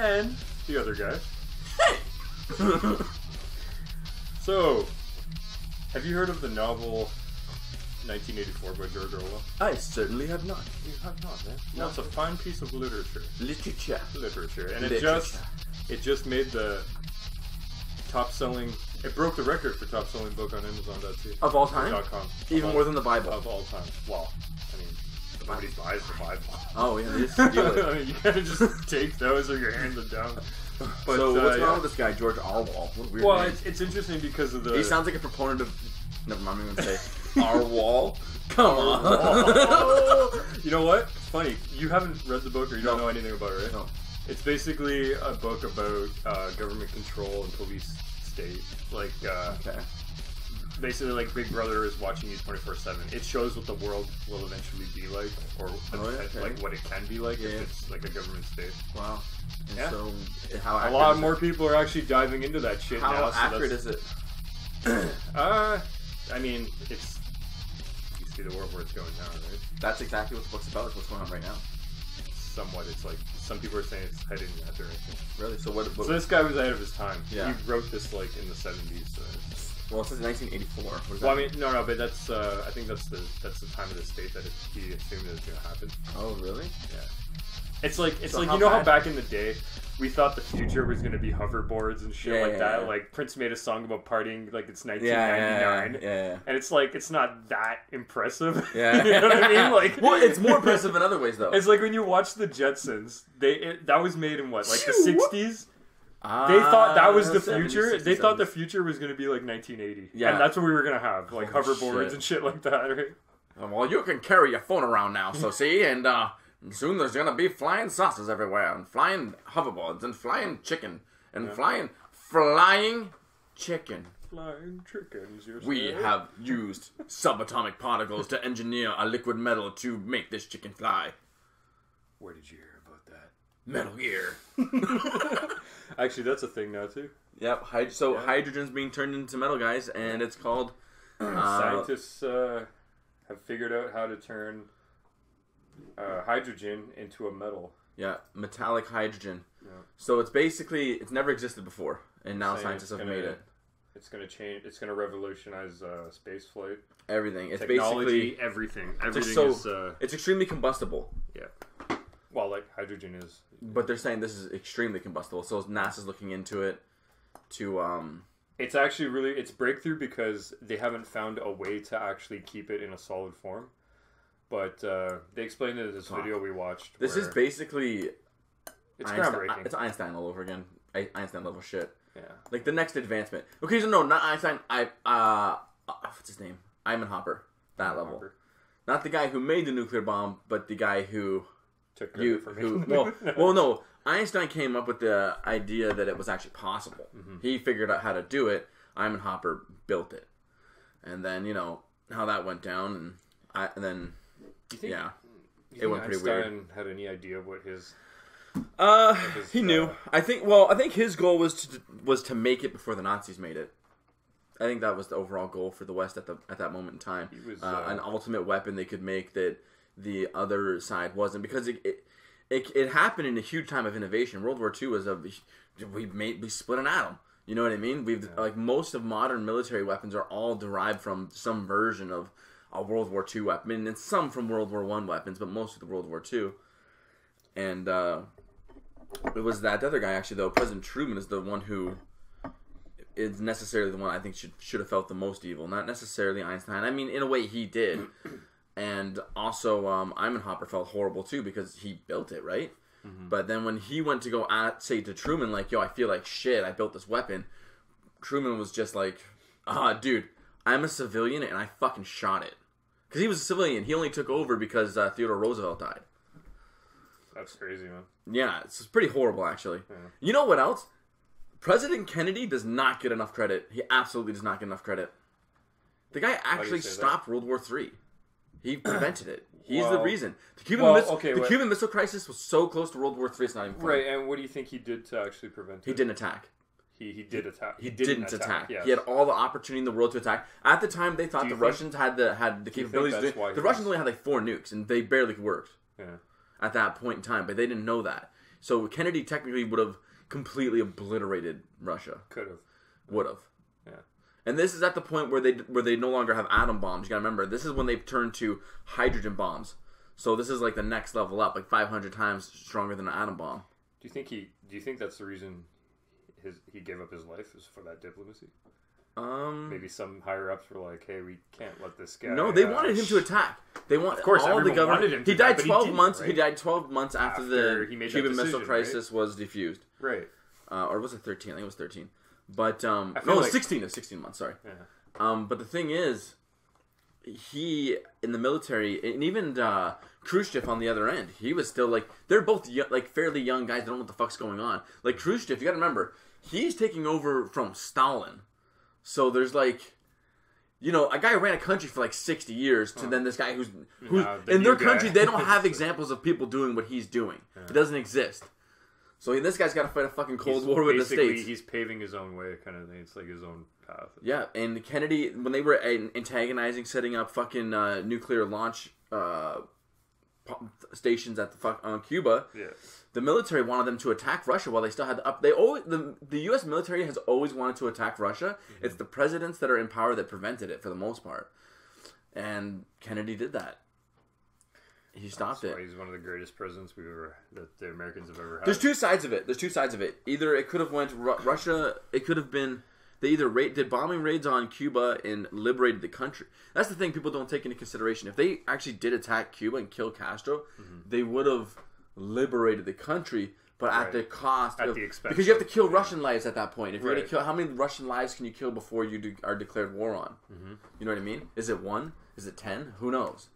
and the other guy. so, have you heard of the novel 1984 by George Orwell? I certainly have not. You have not, man. No, it's a fine piece of literature. Literature. Literature, and it just it just made the top selling. It broke the record for top selling book on Amazon.com. Of all time? Dot com. Even more than the Bible. of all time. Well, I mean, nobody buys the Bible. Oh, yeah, they just steal it. I mean, you gotta just take those or you're handing them down. But, so uh, what's yeah. wrong with this guy, George Orwell? What a weird Well, name. it's, it's interesting because of the. He sounds like a proponent of. Never mind, I'm going to say Orwell. Come on. you know what? Funny. You haven't read the book or you don't No. know anything about it, right? No. It's basically a book about uh, government control and police state. Like, uh, Okay. Basically, like Big Brother is watching you 24 7. It shows what the world will eventually be like, or Oh, yeah, okay. like what it can be like Yeah. if it's like a government state. Wow. And Yeah. So, how A lot more it? people are actually diving into that shit How now. so accurate that's- is it? Uh, I mean, it's you see the world where it's going now, right? That's exactly what the book's about. Is what's going on right now. Somewhat, it's like some people are saying it's headed in that direction. Really? So what? what So this guy was ahead of his time. Yeah. He wrote this like in the seventies. So it's- well, since 1984. well, I mean, no, no, but that's uh, I think that's the that's the time of the state that it, he assumed it was going to happen. Oh, really? Yeah. It's like it's so like you know bad? how back in the day we thought the future was going to be hoverboards and shit yeah, like yeah, that. Yeah. Like Prince made a song about partying like it's 1999, yeah, and it's like it's not that impressive. Yeah, you know what I mean? Like, well, it's more impressive in other ways though. It's like when you watch the Jetsons. They it, that was made in what like the 60s. They thought that ah, was the future. they thought the future was going to be like 1980. Yeah, and that's what we were going to have, like hoverboards shit. and shit like that. Right? Oh, well, you can carry your phone around now, so see, and uh, soon there's going to be flying saucers everywhere, and flying hoverboards, and flying chicken, and yeah. flying flying chicken. Flying chickens. We have used subatomic particles to engineer a liquid metal to make this chicken fly. Where did you hear about that? Metal Gear. Actually, that's a thing now too. Yep. Hyd- so Yeah. hydrogen's being turned into metal, guys, and it's called. Uh, Scientists uh, have figured out how to turn uh, hydrogen into a metal. Yeah, metallic hydrogen. Yeah. So it's basically it's never existed before, and now Saying scientists have gonna- made it. It's going to change. It's going to revolutionize uh, space flight, Everything. It's technology, basically everything. Everything so is. Uh, it's extremely combustible. yeah. Well, like hydrogen is. But they're saying this is extremely combustible, so NASA's looking into it to um It's actually really it's breakthrough because they haven't found a way to actually keep it in a solid form. But uh, they explained it in this video we watched. this is basically it's Einstein, groundbreaking. it's Einstein all over again. Einstein level shit. yeah. Like the next advancement. Okay, so no, not Einstein. I uh, uh what's his name? Oppenheimer. That level. Hopper. Not the guy who made the nuclear bomb, but the guy who Took you credit for who well, well no. Einstein came up with the idea that it was actually possible. Mm-hmm. he figured out how to do it. Oppenheimer built it. And then you know how that went down and I, and then think, yeah. it went think pretty Einstein had any idea of what his uh his, he knew. uh, i think well i think his goal was to was to make it before the nazis made it. I think that was the overall goal for the west at the at that moment in time. Was, uh, uh, an ultimate weapon they could make that the other side wasn't because it, it it, it happened in a huge time of innovation. World War II was a we made we split an atom. You know what I mean? We've like most of modern military weapons are all derived from some version of a World War II weapon, and some from World War One weapons, but most of the World War II. And uh, it was that other guy actually though. President Truman is the one who is necessarily the one I think should should have felt the most evil, not necessarily Einstein. I mean, in a way, he did, and also um, Hopper felt horrible too because he built it, right? But then when he went to go at say to Truman like, "Yo, I feel like shit. I built this weapon." Truman was just like, "Ah, dude, I'm a civilian and I fucking shot it." Because he was a civilian. He only took over because uh, Theodore Roosevelt died. That's crazy, man. Yeah, it's pretty horrible, actually. You know what else? President Kennedy does not get enough credit. He absolutely does not get enough credit. The guy actually say that? stopped World War Three. He prevented it. He's the reason. The Cuban, well, okay, the wait. Cuban Missile Crisis was so close to World War Three. It's not even funny. Right, and what do you think he did to actually prevent He it? He didn't attack. He he did attack. He didn't, attack. attack. yes. He had all the opportunity in the world to attack. At the time, they thought the think- Russians had the had the capabilities. to do- the he Russians was- only had like four nukes, and they barely worked Yeah. at that point in time. But they didn't know that. So Kennedy technically would have completely obliterated Russia. Could have. Would have. Yeah. And this is at the point where they where they no longer have atom bombs. You gotta remember, this is when they've turned to hydrogen bombs. So this is like the next level up, like 500 times stronger than an atom bomb. Do you think he? Do you think that's the reason his he gave up his life is for that diplomacy? Um, Maybe some higher ups were like, "Hey, we can't let this guy." no, they uh, wanted him to attack. They want Of course, all the government. wanted him to he died attack, but he 12 didn't, months. He died 12 months after, After the he made that Cuban Missile decision, Crisis was defused, Right. uh, or was it 13? I think it was 13. But um, no, feel it was like- 16. It 16 months. Sorry. Yeah. Um, but the thing is, he in the military, and even uh, Khrushchev on the other end, he was still like they're both yo- like fairly young guys. That don't know what the fuck's going on. Like Khrushchev, you got to remember, he's taking over from Stalin. So there's like. You know, a guy who ran a country for like sixty years to then this guy who's who's Now, the in their guy. country they don't have examples of people doing what he's doing. It doesn't exist. So this guy's got to fight a fucking cold He's war with the basically- states. He's paving his own way, kind of thing. It's like his own path. Yeah, and Kennedy, when they were antagonizing, setting up fucking uh, nuclear launch uh, stations at the fuck on Cuba, Yeah. the military wanted them to attack Russia while they still had the up. They always the the U.S. military has always wanted to attack Russia. Mm-hmm. It's the presidents that are in power that prevented it for the most part, and Kennedy did that. He stopped it. he's one of the greatest presidents we've ever that the Americans have ever had. There's two sides of it. There's two sides of it. Either it could have went Ru- Russia. It could have been they either ra- did bombing raids on Cuba and liberated the country. That's the thing people don't take into consideration. If they actually did attack Cuba and kill Castro, they would have liberated the country, but at Mm-hmm. The cost At of the expense because you have to kill yeah. Russian lives at that point. If you're Right. gonna kill, how many Russian lives can you kill before you do, are declared war on? Mm-hmm. You know what I mean? Is it one? Is it ten? Who knows?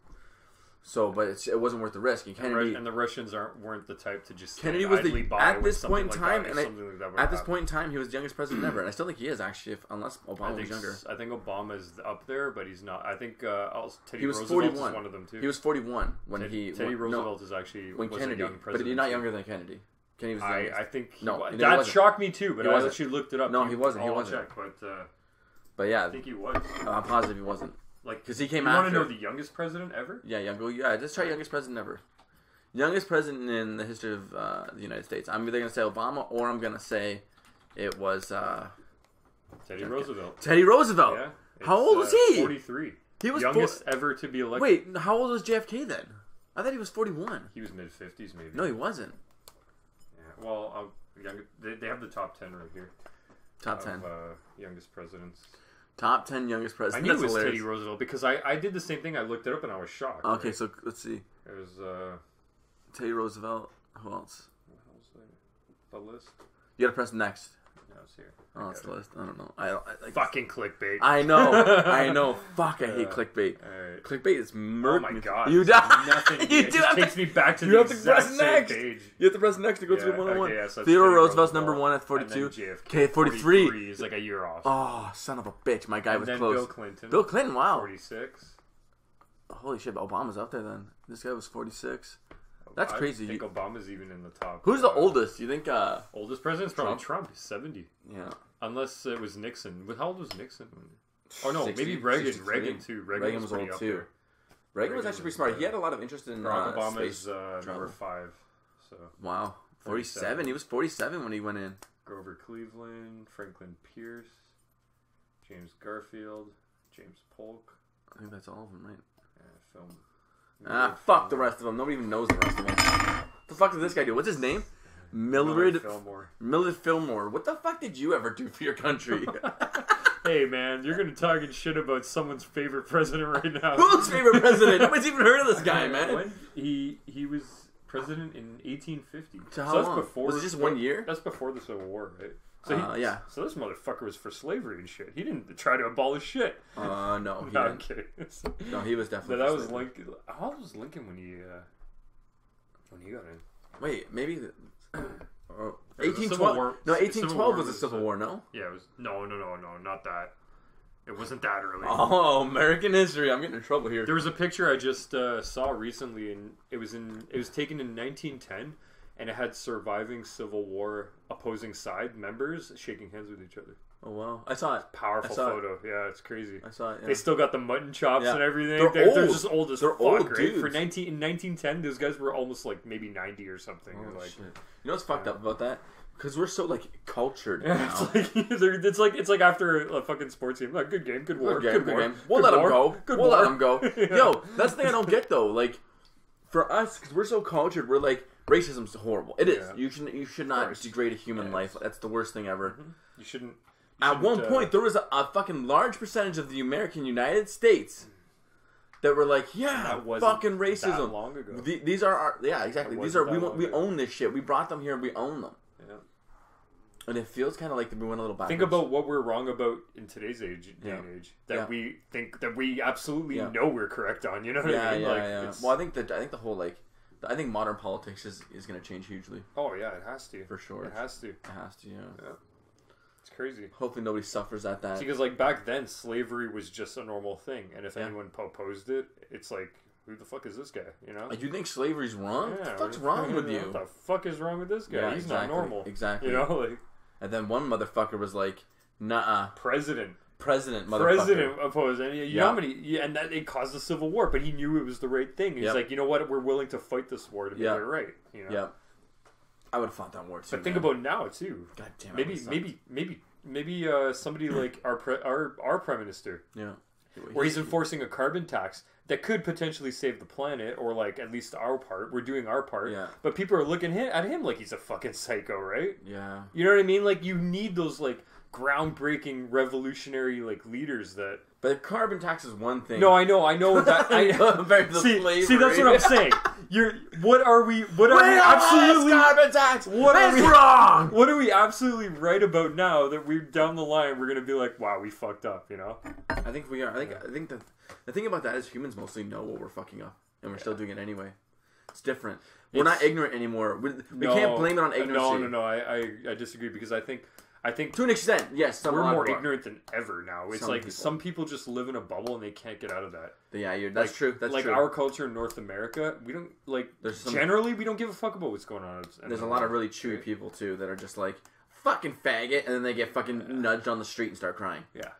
So, but it's, it wasn't worth the risk. And And, Kennedy, and the Russians aren't weren't the type to just Kennedy was the at this point in like time, that- and I, like at this point in time, he was the youngest president ever, and I still think he is actually, if, unless Obama was younger. I think Obama's up there, but he's not. I think uh, Teddy He was Roosevelt 41. is one of them too. He was 41 when Ted- he Teddy when, Roosevelt is actually when was Kennedy, a young but president. he's not younger than Kennedy. Kennedy was the I, youngest. I think he No, that wasn't. shocked me too, but I wasn't. actually looked it up. No, he wasn't. He wasn't. Check, but uh, but yeah, I think he was. I'm positive he wasn't. Like, 'Cause he came you want after. to know the youngest president ever? Yeah, young. Go. Yeah, just try youngest president ever. Youngest president in the history of uh, the United States. I'm either gonna say Obama or I'm gonna say it was uh, Teddy Roosevelt. Teddy Roosevelt. Yeah. How old was uh, he? Forty-three. He was youngest ever to be elected. Wait, how old was JFK then? I thought he was 41. he was mid fifties, maybe. No, he wasn't. Yeah. Well, uh, young, they, they have the top ten right here. Top of, 10. Uh, youngest presidents. Top 10 youngest presidents. I knew it was hilarious. Teddy Roosevelt because I, I did the same thing. I looked it up and I was shocked. Okay, right? so let's see. was uh, Teddy Roosevelt. Who else? the, the list. You gotta press next. No, it's here. Oh, it's the list. I don't know. I. I, like, Fucking clickbait. I know. I know. Fuck, I hate Uh, clickbait. Alright. Clickbait is murder. Oh my god. You die. Nothing. you it do have takes to, me back to you the have to press same next. page. You have to press next to go Yeah, to the 101. okay, yeah, so Theodore Roosevelt's Roosevelt, number one at 42. then JFK, Okay, 43. is like a year off. Oh, son of a bitch. My guy and was then close. Bill Clinton. Bill Clinton, wow. 46. Holy shit, Obama's up there then. This guy was 46. That's I crazy. think You- Obama's even in the top. Who's the uh, oldest? You think, uh, Oldest president's probably Trump? Trump. He's 70. yeah. Unless it was Nixon. How old was Nixon? Oh no, 60, maybe Reagan. 63. Reagan too. Reagan, Reagan was, was old up too. there. Reagan was actually pretty smart. uh, He had a lot of interest in Barack uh, Obama's uh, number five. So Wow. 47. He was 47 when he went in. Grover Cleveland, Franklin Pierce, James Garfield, James Polk. I think that's all of them, right? Yeah, film. Ah, fuck the rest of them. Nobody even knows the rest of them. What the fuck did this guy do? What's his name? Millard Mildred Fillmore. Mildred Fillmore. What the fuck did you ever do for your country? hey man, you're gonna talking shit about someone's favorite president right now. Who's favorite president? Nobody's even heard of this guy, man. When he he was president in 1850. So how that's long? before Was it just one year? That's before the Civil War, right? So he, Uh, yeah. So this motherfucker was for slavery and shit. He didn't try to abolish shit. Uh, no, he No, I'm kidding. No, he was But definitely. that for was slavery. Lincoln. How old was Lincoln when he uh, when he got in? Wait, maybe. The, oh, There was a 1812. Civil War- No, 1812 War was a civil war. No. Yeah, it was no, no, no, no, not that. It wasn't that early. Oh, American history. I'm getting in trouble here. There was a picture I just uh, saw recently, and it was in it was taken in 1910, and it had surviving Civil War opposing side members shaking hands with each other. Oh wow, I saw it. Powerful saw it. photo. Yeah, it's crazy. I saw it. Yeah. They still got the mutton chops Yeah. and everything. They're They're, they're just old as They're fuck, old right? dudes. For 19, in 1910, those guys were almost like maybe 90 or something. Oh, like, shit. You know what's fucked up about that? Because we're so like cultured Yeah, now. it's like it's like it's like after a fucking sports team. Like good game, good war, Good game, good, good war, game. We'll good let war, him go. Good we'll war. let them go. Yo, that's the thing I don't get though. Like, for us, because we're so cultured, we're like racism's horrible. It is. Yeah. You should you should not degrade a human Yes. life. That's the worst thing ever. you shouldn't. you At one uh, point, there was a, a fucking large percentage of the American United States that were like, "Yeah, fucking racism." long ago. The- these are our yeah, exactly. These are we we ago. own this shit. We brought them here. We own them. And it feels kind of like we went a little backwards. Think about what we're wrong about in today's age, day Yeah. and age, that Yeah. we think that we absolutely Yeah. know we're correct on. You know what yeah, I mean? yeah, like, yeah. it's- Well, I think that I think the whole like, I think modern politics is is going to change hugely oh yeah, it has to. for sure. It has to. It has to. Yeah. It's crazy. Hopefully nobody suffers at that. Because like back then, slavery was just a normal thing, and if Yeah. anyone opposed it, it's like, who the fuck is this guy? You know? Like, you think slavery's wrong? what the Yeah, fuck's wrong with you? What the fuck is wrong with this guy? Yeah, He's exactly, not normal. exactly. You know, like And then one motherfucker was like, "Nah, president, president, motherfucker." president opposed, and you Yeah. know how many, yeah, and that it caused a civil war. But he knew it was the right thing. He's Yep. like, you know what? We're willing to fight this war to make it right. You know? Yeah. I would have fought that war too. But think man. about now too. God damn it. Maybe, maybe, maybe, maybe uh, somebody like our pre- our our prime minister. Yeah. where he's enforcing a carbon tax that could potentially save the planet, or like at least our part. We're doing our part. Yeah. But people are looking at him like he's a fucking psycho, right? Yeah. You know what I mean? Like you need those like groundbreaking, revolutionary like leaders that. But the carbon tax is one thing. No, I know, I know that. I see, slavery. see, that's what I'm saying. You're. What are we? What are we? We Absolutely. carbon tax. What are we- wrong. What are we absolutely right about now that we down the line we're gonna be like, wow, we fucked up, you know? I think we are. I think. I think that the thing about that is humans mostly know what we're fucking up, and we're still doing it anyway. It's different. We're It's- not ignorant anymore. We, we No, can't blame it on ignorance. No, no, no. I, I, I disagree because I think, I think To an extent, yes. Some, we're more our- ignorant than ever now. It's Some like people. some people just live in a bubble and they can't get out of that. Yeah, you're, that's Like- true. That's like true. our culture in North America, we don't like. There's some- generally, we don't give a fuck about what's going on. There's a lot of really chewy right? people too that are just like fucking faggot, and then they get fucking nudged on the street and start crying. Yeah,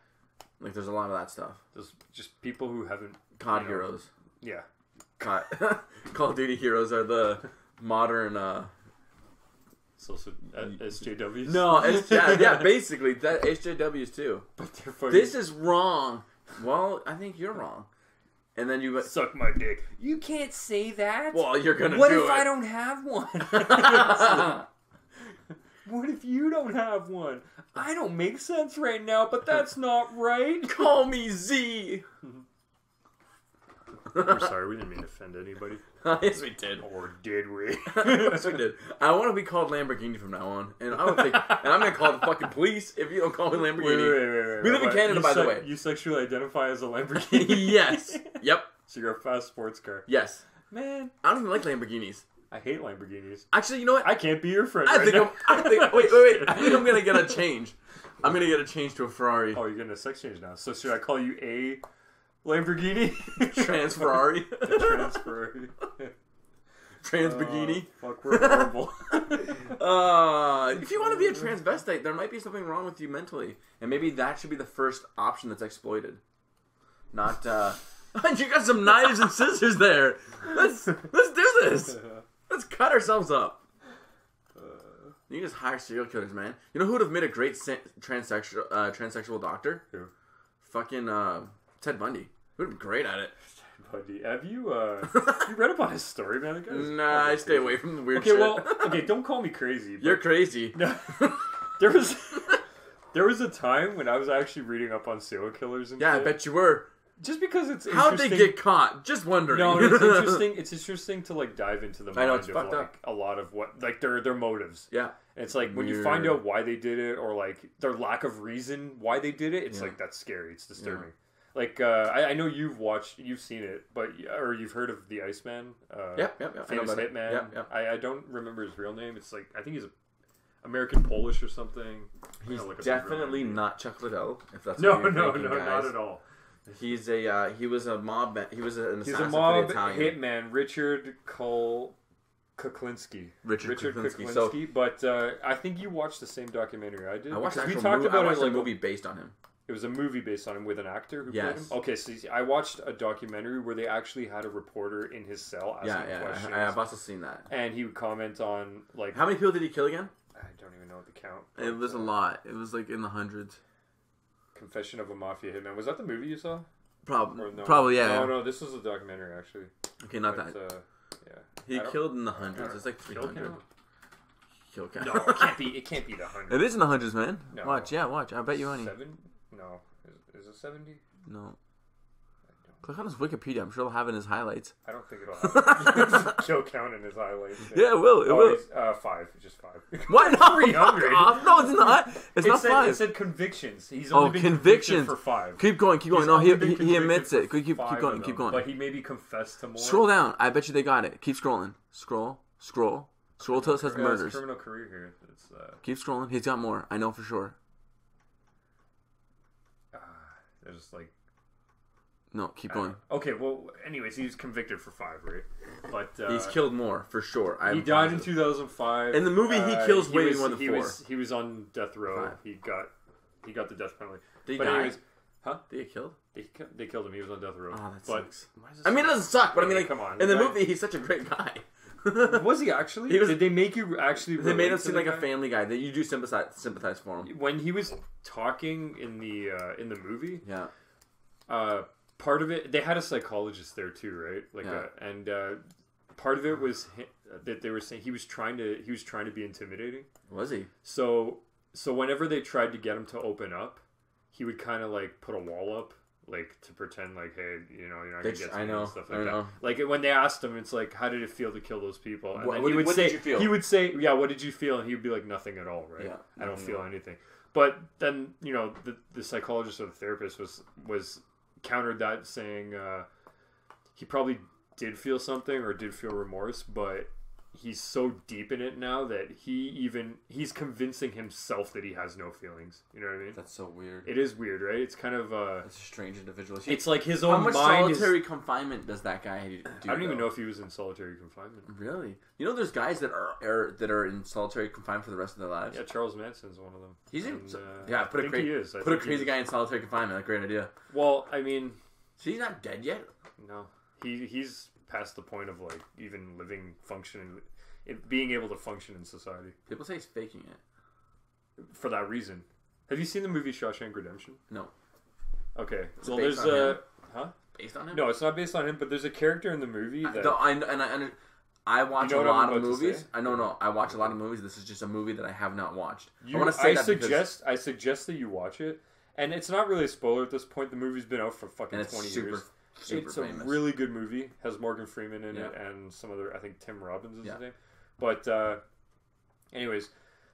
Like there's a lot of that stuff. there's just people who haven't. COD you know, heroes. Yeah, COD, Call of Duty heroes are the modern. uh so, so uh, SJWs. No, it's, yeah, yeah, basically that HJWs too. but they're. This is wrong. Well, I think you're wrong. And then you. suck my dick. You can't say that. Well, you're gonna what do if it. I don't have one? what if you don't have one? I don't make sense right now, but that's not right. Call me Z. I'm sorry, we didn't mean to offend anybody. yes, we did. Or did we? yes, we did. I want to be called Lamborghini from now on, and I don't think, and I'm gonna call the fucking police if you don't call me Lamborghini. Wait, wait, wait, wait. We live in Canada, by the way. You sexually identify as a Lamborghini? yes. Yep. So you're a fast sports car. Yes. Man, I don't even like Lamborghinis. I hate Lamborghinis. Actually, you know what? I can't be your friend I right think now. I'm. I think. Wait, wait, wait. I think I'm gonna get a change. I'm gonna get a change to a Ferrari. Oh, you're getting a sex change now. So should I call you a Lamborghini? Trans Ferrari. Transfer. Trans bikini. Oh, fuck, we're horrible. Uh, if you want to be a transvestite, there might be something wrong with you mentally, and maybe that should be the first option that's exploited. Not. uh You got some knives and scissors there. Let's let's do this. Let's cut ourselves up. You just hire serial killers, man. You know who would have made a great transsexual uh, transsexual doctor? Who? Fucking uh, Ted Bundy. He would have been great at it. Buddy, have you uh, you read about his story, man? Guy's Nah, I stay crazy. away from the weird shit. Okay, shit. well, okay, don't call me crazy. but- You're crazy. No, there was there was a time when I was actually reading up on serial killers and Yeah, I bet you were. just because it's How'd they get caught? Just wondering. No, it's interesting. It's interesting to like dive into the I mind know, of like up. a lot of what like their their motives. yeah. And it's like when you find out why they did it or like their lack of reason why they did it, it's Yeah. like that's scary. It's disturbing. Like uh, I, I know you've watched, you've seen it, but or you've heard of the Iceman. Uh, Yep, yep, yep. Famous it. hitman. Yep, yep. I, I don't remember his real name. It's like I think he's a American Polish or something. He's look up his real definitely not Chuck Liddell. If that's No, what you're no, thinking, no, guys. not at all. He's a uh, he was a mob. He was an He's a mob for the Italian. hitman, Richard Col Kuklinski. Richard Kuklinski. Kuklinski. So- but uh, I think you watched the same documentary I did. I watched we talked movie, I about watched it a movie based on him. It was a movie based on him with an actor who played Yes. him. Okay, so see, I watched a documentary where they actually had a reporter in his cell asking Yeah, yeah. questions, I, I've also seen that. and he would comment on like How many people did he kill again? I don't even know what the count. It was a lot. It was like in the hundreds. Confession of a Mafia Hitman. Was that the movie you saw? Probably. No? Probably yeah. No, no, this was a documentary actually. Okay, not But, that. Uh, yeah. He killed in the hundreds. It's like 300. Kill count. No, it can't be. It can't be the hundred. It is in the hundreds, man. No. Watch, yeah, watch. I bet you any. Seven? No. Is, is it seventy? No. Click on his Wikipedia. I'm sure he'll have it in his highlights. I don't think it'll have kill count in his highlights. Yeah, it will. It Oh, will. uh, five. Just five. Why not? Three hundred. No, it's not. It's It not said, five. it said convictions. He's Oh, only been convictions. for five. Keep going. Keep going. He's no, he, he, he admits it. Keep keep, going. Keep going. But he maybe confessed to more. Scroll down. I bet you they got it. Keep scrolling. Scroll. Scroll. Scroll till it says murders. criminal career here. It's uh, Keep scrolling. He's got more. I know for sure. uh, there's like No, keep I going. Okay, well, anyways, he's convicted for five, right? But uh, He's killed more for sure. He I'm died in 2005. In the movie, he Uh, kills way was, more than he four. Was, he was on death row. Five. He got he got the death penalty. Did he but anyways, huh? Did he killed? They, they killed him. He was on death row. Oh, that but sucks. I mean, it doesn't suck, but I mean, like, come on, in the the guy- movie, he's such a great guy. was he actually? He was- Did they make you actually? they made relate him to seem the like a guy? family guy that you do sympathize sympathize for him. When he was talking in the uh, in the movie, Yeah, uh, part of it they had a psychologist there too, right? Like, Yeah. uh, and uh, part of it was hi- that they were saying he was trying to he was trying to be intimidating. was he? So so whenever they tried to get him to open up, he would kind of like put a wall up, like to pretend like, hey, you know, you're not gonna get I know, and stuff I like know. that. Like when they asked him, it's like, how did it feel to kill those people? And What- then what he did- would what say, did you feel? he would say, yeah, what did you feel? And he would be like, nothing at all, right? Yeah, I don't feel anything. But then you know the the psychologist or the therapist was was countered that saying uh, he probably did feel something or did feel remorse, but he's so deep in it now that he even he's convincing himself that he has no feelings. You know what I mean? That's so weird. It is weird, right? It's kind of uh, That's a strange individual. it's like his own. How own much mind. solitary Is, confinement does that guy do? I don't even know if he was in solitary confinement. Really? You know, there's guys that are, are that are in solitary confinement for the rest of their lives. Yeah, Charles Manson's one of them. He's in. And, uh, yeah, put a crazy he is. I put a crazy guy in solitary confinement. A great idea. Well, I mean, So he's not dead yet. No, he he's past the point of like even living, functioning, it, being able to function in society People say he's faking it. for that reason. Have you seen the movie Shawshank Redemption? No, Okay, It's well, there's a him? huh? based on him. No, it's not based on him, but there's a character in the movie I, that no, I and I under, I watch You know a lot of movies. I know, no, I watch a lot of movies. This is just a movie that I have not watched. you, I I, want to say that because- suggest I suggest that you watch it, and it's not really a spoiler at this point. The movie's been out for fucking and it's twenty super, years. Super it's famous. a really good movie. Has Morgan Freeman in it and some other. I think Tim Robbins is Yeah. his name. But uh, anyways,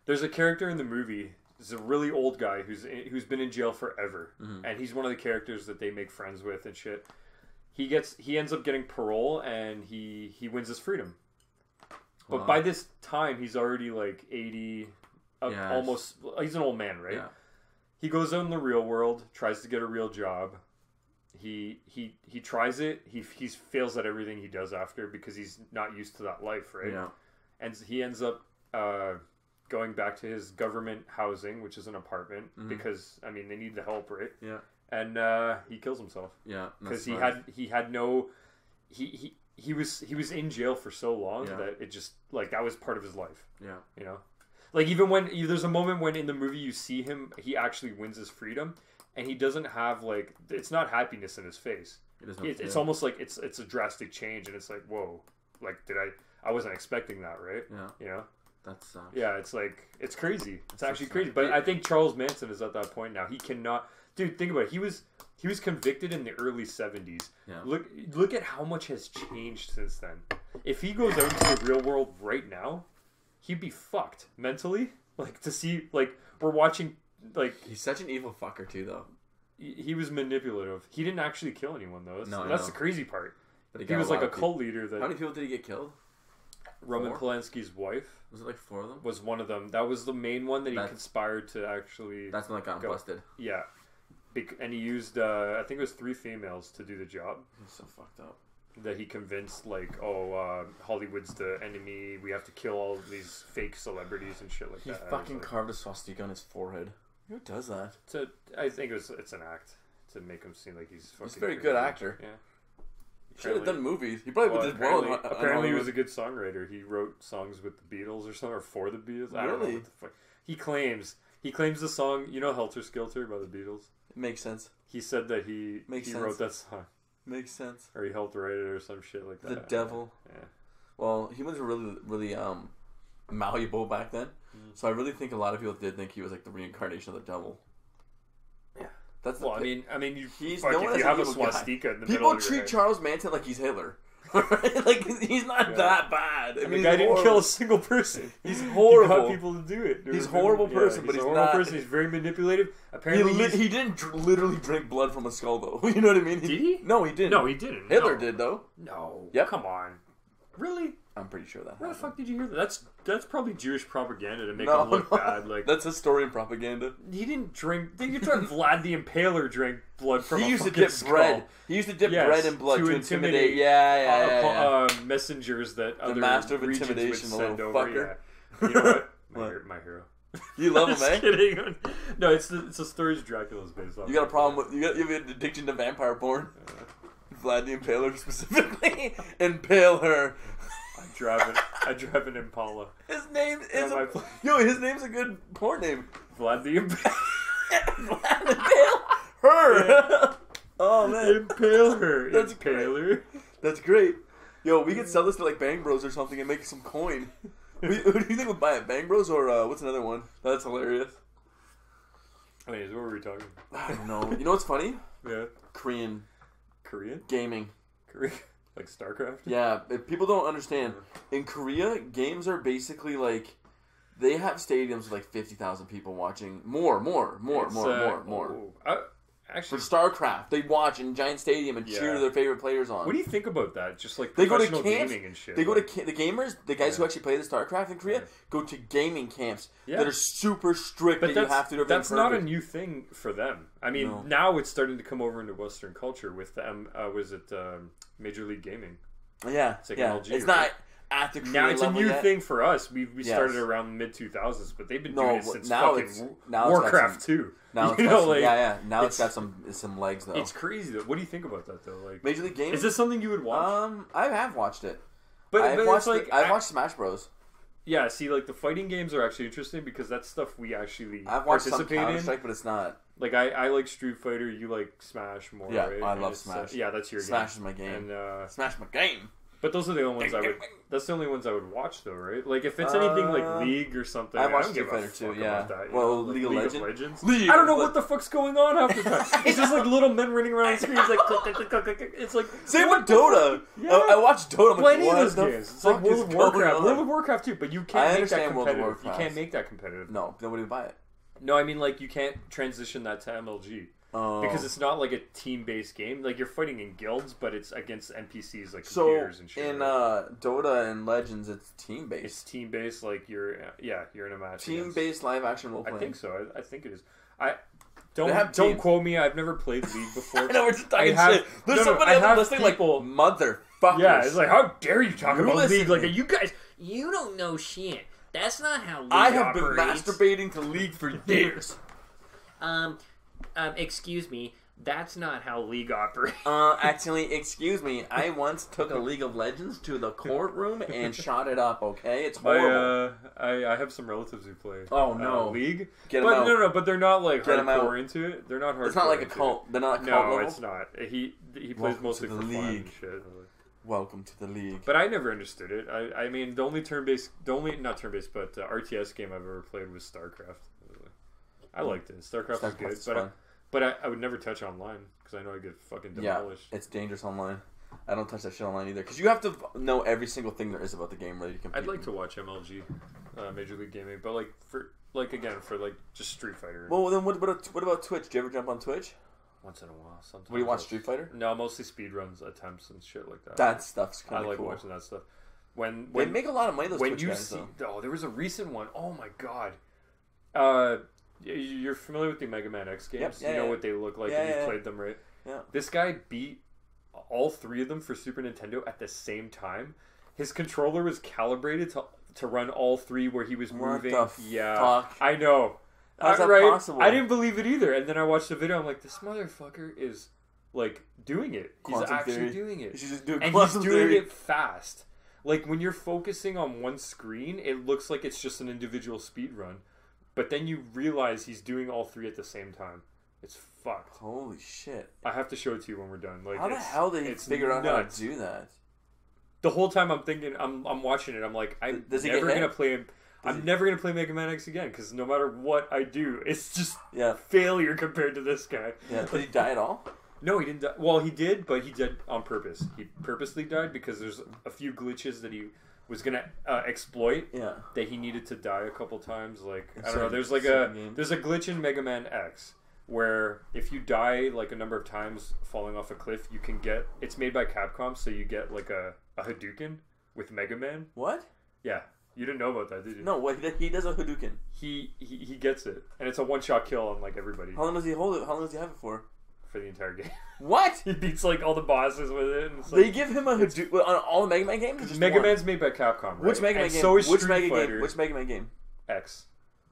there's a character in the movie. He's a really old guy who's in, who's been in jail forever, Mhm. and he's one of the characters that they make friends with and shit. He gets he ends up getting parole and he he wins his freedom. But Wow. by this time, he's already like eighty, uh, almost. He's an old man, right? Yeah. He goes out in the real world, tries to get a real job. He he he tries it. He he fails at everything he does after because he's not used to that life, right? Yeah. And he ends up uh, going back to his government housing, which is an apartment, Mhm. because I mean they need the help, right? Yeah. And uh, he kills himself Yeah. because he had he had no he, he he was he was in jail for so long Yeah. that it just like that was part of his life Yeah. you know like even when there's a moment when in the movie you see him he actually wins his freedom and he doesn't have like it's not happiness in his face. It doesn't it, it's almost like it's it's a drastic change and it's like whoa like did i i wasn't expecting that right? Yeah. you know? That sucks. yeah it's like it's crazy. It's actually crazy. But i think charles manson is at that point now. He cannot dude think about it. He was he was convicted in the early 70s Yeah. look look at how much has changed since then. If he goes out into the real world right now he'd be fucked mentally. Like to see like we're watching like He's such an evil fucker too, though. he he was manipulative he didn't actually kill anyone though that's, No, that's the crazy part But he got was like a cult leader that How many people did he get killed? roman Four? polanski's wife Was it like four of them? was one of them that was the main one that he conspired to actually That's when I got Go. busted. Yeah, Bec- and he used uh, I think it was three females to do the job. He's so fucked up. that he convinced like, oh, uh, Hollywood's the enemy. We have to kill all these fake celebrities and shit like He that. Was fucking like- carved a swastika on his forehead. Who does that? A, I think it was, it's an act to make him seem like he's. Fucking a very good crazy. actor. Yeah. Should have done movies. He probably Well, did well. apparently, on- apparently he was a good songwriter. He wrote songs with the Beatles or something, or for the Beatles. I don't know what the fuck. He claims he claims the song. You know, Helter Skelter by the Beatles. It makes sense. He said that he Makes he sense. wrote that song, Makes sense. or he helped write it, or some shit like that. The devil. Yeah. Well, humans were really, really um, malleable back then. Mm. So I really think a lot of people did think he was like the reincarnation of the devil. Yeah. That's Well, I mean, I mean, you He's fuck, known if you have a guy. swastika in the people middle treat. Charles Manson like he's Hitler. like he's not Yeah. that bad. I mean, the guy didn't horrible. kill a single person. He's He horrible. got people to do it. There He's a horrible yeah, person, he's but a he's horrible not- person. He's very manipulative. He, Apparently, li- he didn't dr- literally drink blood from a skull, though. you know what I mean? Did he? No, he didn't. no, he didn't. Hitler No. did, though. No. Yep. Come on. Really? I'm pretty sure that Where the happened. fuck did you hear that? That's that's probably Jewish propaganda to make No, him look no. bad. Like That's historian propaganda. he didn't drink. You tried Vlad the Impaler drank blood from. he a used to fucking dip skull. bread. He used to dip Yes, bread in blood to to, intimidate. intimidate, Yeah, yeah, Uh, yeah. upon- yeah. uh, messengers that other master of regions would intimidation, the send little over. fucker. Yeah. You know what? My, What? hero- my hero. You love him, Just eh? kidding. No, it's the, it's a stories Dracula's based on. You got a problem with you got you have an addiction to vampire porn? Vlad the Impaler specifically. Impale her. I drive an I drive an Impala. His name is a, pl- yo. His name's a good porn name. Vlad the Impaler. Vlad Impale her. oh man, Impale her. That's Impaler. that's great. Yo, we could sell this to like Bang Bros or something and make some coin. We, who do you think would buy it? Bang Bros or uh, what's another one? That's hilarious. Anyways, what were we talking? I don't know. You know what's funny? Yeah, Korean Korean, gaming. Korean, like StarCraft. Yeah, people don't understand. In Korea, games are basically like they have stadiums with like fifty thousand people watching. More, more, more, It's, more, uh, more, more. oh, I, For actually, StarCraft, they watch in giant stadium and cheer their favorite players on. what do you think about that? Just like They go to professional camps, gaming and shit. They go to ca- the gamers, the guys who actually play the StarCraft in Korea, Yeah. go to gaming camps Yeah. that are super strict But that you that's, have to do everything that's not a new thing for them. I mean, No. now it's starting to come over into Western culture with them. Uh, was it um, Major League Gaming? Yeah, It's like yeah. MLG, it's right? not at the Now it's a new yet. thing for us. We we Yes. started around mid two thousands, but they've been No, doing it since now fucking it's- now it's got some- two. Now it's you know, some, like yeah, yeah. Now it's it's- got some some legs though. it's crazy. Though. What do you think about that though? Like, Major League Game is this something you would watch? Um, I have watched it. but I've but watched. it's like I've watched Smash Bros. Yeah, see, like the fighting games are actually interesting because that's stuff we actually I've watched some participate in. Strike, but it's not. Like I, I like Street Fighter. You like Smash more. Yeah, right? I And love it's, uh, Smash. yeah, that's your Smash game. is my game. And uh, Smash my game. But those are the only ones I would. That's the only ones I would watch though, right? Like if it's anything Uh, like League or something, I I, watched Street Fighter too, yeah. about that. you Well, know? Like League of Legends? Legends. League I don't know of what the fuck's going on half the time. It's just like little men running around the screen. It's like click, click, click, click, click, click. It's like Same what with the Dota. fuck? Yeah. I, I watched Dota. I'm like, any of what those the games. It's like fuck World is of going Warcraft. on? World of Warcraft too, but you I can't make that understand World of competitive. You Warcraft. can't make that competitive. No, nobody would buy it. No, I mean like you can't transition that to MLG Oh. because it's not like a team-based game. Like you're fighting in guilds, but it's against NPCs like so computers and shit. in uh, Dota and Legends, it's team-based. it's based. team-based. Like you're yeah, you're in a match. Team against- based live action role playing. I think so. I, I think it is. I don't have don't quote me. I've never played League before. I know we're just talking have- shit. There's no, no, somebody else have listening people- like motherfuckers. yeah, it's like how dare you talk You about listen League like? You guys, you don't know shit. That's not how League I have been masturbating to League for years. Um, um, excuse me. That's not how League operates. Uh, actually, excuse me. I once took a League of Legends to the courtroom and shot it up. Okay, it's I, horrible. uh, I I have some relatives who play. Oh, uh, no. League. Get 'em but out. no, no, but they're not like Get 'em hardcore out. into it. They're not hardcore. it's not like a into cult. They're not a cult No, level. it's not. He he plays Welcome mostly to for the fun and league. shit. Welcome to the league. But I never understood it. I, I mean, the only turn-based, the only not turn-based, but uh, RTS game I've ever played was StarCraft. I liked it. StarCraft was good, but I, but I, I would never touch online because I know I get fucking demolished. Yeah, it's dangerous online. I don't touch that shit online either because you have to know every single thing there is about the game ready to compete. I'd like to watch MLG, uh, Major League Gaming, but like for like again for like just Street Fighter. Well, then what about what about Twitch? Do you ever jump on Twitch? once in a while, sometimes. What do you watch? Street Fighter? No, mostly speedruns, attempts, and shit like that. That stuff's kind of I like cool. watching that stuff. When They when make a lot of money. Those when Twitch you guys, see though. oh there was a recent one. Oh my god uh y- you're familiar with the mega man x games Yep, yeah, you know yeah. what they look like Yeah, and you yeah, yeah. played them right Yeah. this guy beat all three of them for Super Nintendo at the same time. His controller was calibrated to to run all three where he was What moving. yeah, fuck? I know. How's that possible? I didn't believe it either, and then I watched the video. I'm like, this motherfucker is like doing it. He's Quantum actually theory. doing it, should just do and he's doing theory. it fast. Like when you're focusing on one screen, it looks like it's just an individual speed run, but then you realize he's doing all three at the same time. It's fucked. Holy shit! I have to show it to you when we're done. Like, How the hell did he figure out how to do that? The whole time I'm thinking, I'm I'm watching it. I'm like, I'm Does never gonna play. I'm he- never gonna play Mega Man X again because no matter what I do, it's just Yeah, failure compared to this guy. yeah. Did he die at all? No, he didn't die. Well, he did, but he did on purpose. He purposely died because there's a few glitches that he was gonna uh, exploit Yeah. that he needed to die a couple times. Like I don't know. There's like a games. there's a glitch in Mega Man X where if you die like a number of times falling off a cliff, you can get. It's made by Capcom, so you get like a a Hadouken with Mega Man. What? Yeah, you didn't know about that, did you? No, what? He, he does a Hadouken. He he, he gets it, and it's a one shot kill on like everybody How long does he hold it? How long does he have it for? For the entire game. What? he beats like all the bosses with it. And it's like, They give him a Hadouken on all the Mega Man games. or just Mega one? Man's made by Capcom, right? Which Mega Man and game? So is Which Street Mega Fighter game? Which Mega Man game? X,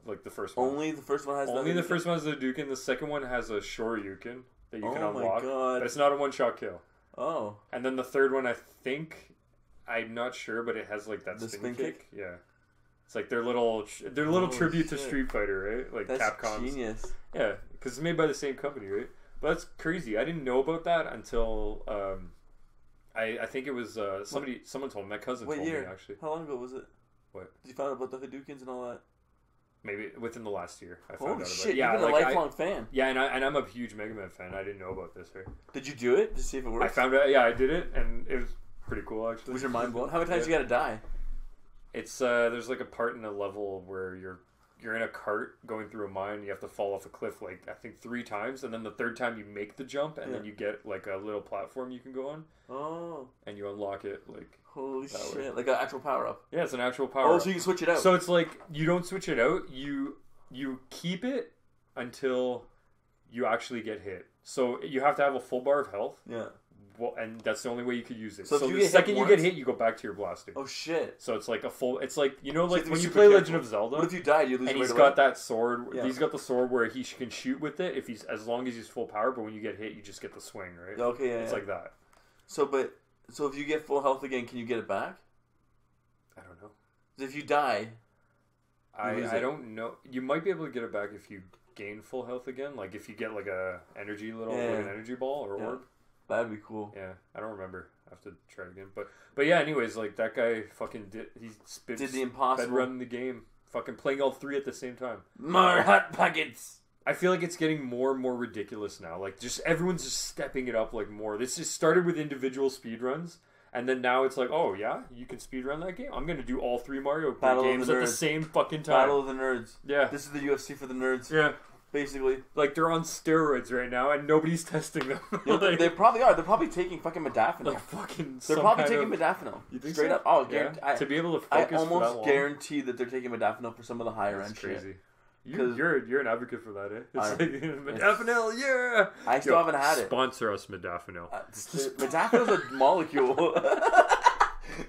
like the first one. Only the first one has. Only the Hadouken? first one has the Dukin. The second one has a Shoryuken that you can Oh my unlock, God. but it's not a one shot kill. Oh, And then the third one, I think, I'm not sure, but it has like that The spin, spin kick. kick? Yeah, it's like their little their little Holy tribute to. Street Fighter, right? Like that's Capcom's. genius. Yeah, because it's made by the same company, right? But that's crazy. I didn't know about that until um, I I think it was uh, somebody someone told me. My cousin What told year? me actually. How long ago was it? What? Did you find out about the Hadoukens and all that? Maybe within the last year. I found Holy out about shit! it. Yeah, You've been like, a I- lifelong fan. yeah, and I and I'm a huge Mega Man fan. I didn't know about this. Right? Did you do it to see if it works? I found out. Yeah, I did it, and it was pretty cool actually. Was your mind blown? How many times Yeah. you gotta die? It's uh, there's like a part in a level where you're you're in a cart going through a mine. You have to fall off a cliff like I think three times, and then the third time you make the jump, and then you get like a little platform you can go on, Oh, and you unlock it. Like holy shit! way. Like an actual power up. yeah, it's an actual power. Oh, up. so you can switch it out. So it's like you don't switch it out. You you keep it until you actually get hit. So you have to have a full bar of health. yeah. Well, and that's the only way you could use it. So So, you the second you get hit, you go back to your blaster. Oh shit! So it's like a full. It's like you know, like to when you play careful. Legend of Zelda, What if you die? You lose and he's got away? that sword. Yeah. He's got the sword where he can shoot with it if he's as long as he's full power. But when you get hit, you just get the swing, right? Okay, yeah. It's yeah. like that. So, but so if you get full health again, can you get it back? I don't know. If you die, I, lose I don't know. You might be able to get it back if you gain full health again. Like if you get like a energy little Yeah. like an energy ball or orb. That'd be cool. Yeah, I don't remember. I have to try it again. But but yeah. Anyways, like that guy fucking did. He spit, Did the impossible. run the game. Fucking playing all three at the same time. More hot pockets. I feel like it's getting more and more ridiculous now. Like just everyone's just stepping it up like more. This just started with individual speed runs, and then now it's like, oh yeah, you can speed run that game. I'm gonna do all three Mario Battle games the at the same fucking time. Battle of the nerds. yeah, This is the UFC for the nerds, yeah. Basically. Like they're on steroids right now, and nobody's testing them. Yeah, they- like, they probably are. They're probably taking fucking modafinil. like fucking. they're some probably kind taking of, modafinil. You think Straight so? up. Oh, Yeah? guarantee. I, to be able to I focus for that almost long. guarantee that they're taking modafinil for some of the higher That's end shit. crazy. You, 'Cause- you're you're an advocate for that, eh? It's I- like modafinil, yeah. I still haven't had it. Sponsor us, modafinil. Uh, modafinil's a molecule.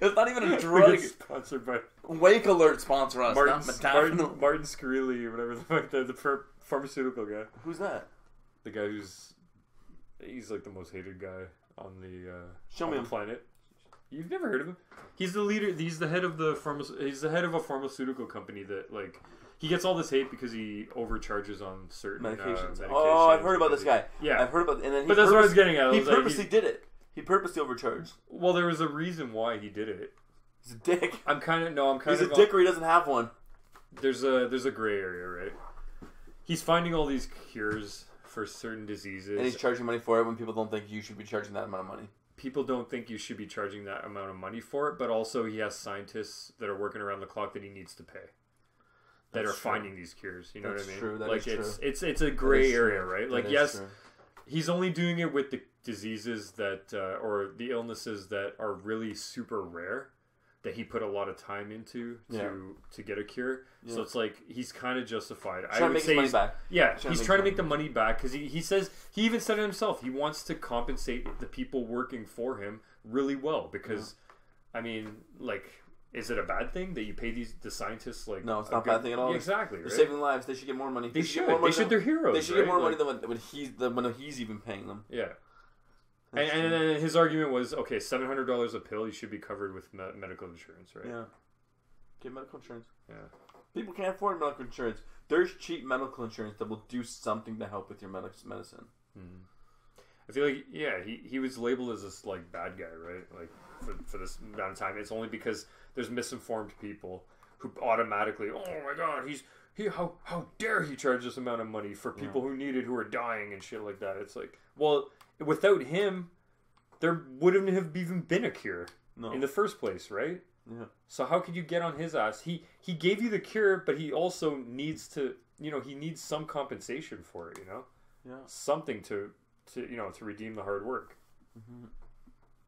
it's not even a We drug. get sponsored by Wake Alert sponsor us, Martin, not modafinil. Martin, Martin Shkreli, whatever the fuck, the, the ph- pharmaceutical guy. Who's that? The guy who's he's like the most hated guy on the uh, Show on me the him. planet. You've never heard of him? He's the leader. He's the head of the pharma. He's the head of a pharmaceutical company that like he gets all this hate because he overcharges on certain uh, Medications. medications. Oh, I've heard about this guy. Yeah, I've heard about, and then he but that's what I was getting at. I He was like, purposely he's- did it. He purposely overcharged. well, there was a reason why he did it. He's a dick. I'm kind of no. I'm kind of. He's of a dick, or he doesn't have one. there's a there's a gray area, right? He's finding all these cures for certain diseases. And he's charging money for it when people don't think you should be charging that amount of money. People don't think you should be charging that amount of money for it, but also he has scientists that are working around the clock that he needs to pay. That That's are true. finding these cures, you know That's what I mean? true, that like is it's true. it's it's a gray area, right? Like yes, true. he's only doing it with the diseases that uh, or the illnesses that are really super rare that he put a lot of time into to Yeah. to get a cure. So it's like he's kind of justified. I Trying to would make say he's- back. Yeah, he's trying to make the money back because he, he says he even said it himself. He wants to compensate the people working for him really well because, I mean, like, is it a bad thing that you pay these the scientists like? No, it's not a bad thing at all. Yeah, exactly. Saving lives. They should get more money. They should should. get more money They should. than- They're heroes. They should right? get more money than when, when he's than when he's even paying them. Yeah. And, and his argument was, okay, seven hundred dollars a pill, you should be covered with me- medical insurance, right? Yeah. Get medical insurance. Yeah. People can't afford medical insurance. There's cheap medical insurance that will do something to help with your medic- medicine. Mm-hmm. I feel like yeah, he, he was labeled as this like bad guy, right? Like for, for this amount of time. It's only because there's misinformed people who automatically, oh my god, he's he how how dare he charge this amount of money for people who need it who are dying and shit like that. It's like, well, without him, there wouldn't have even been a cure No. in the first place, right? yeah. So how could you get on his ass? He he gave you the cure, but he also needs to, you know, he needs some compensation for it, you know, Yeah. something to to you know to redeem the hard work.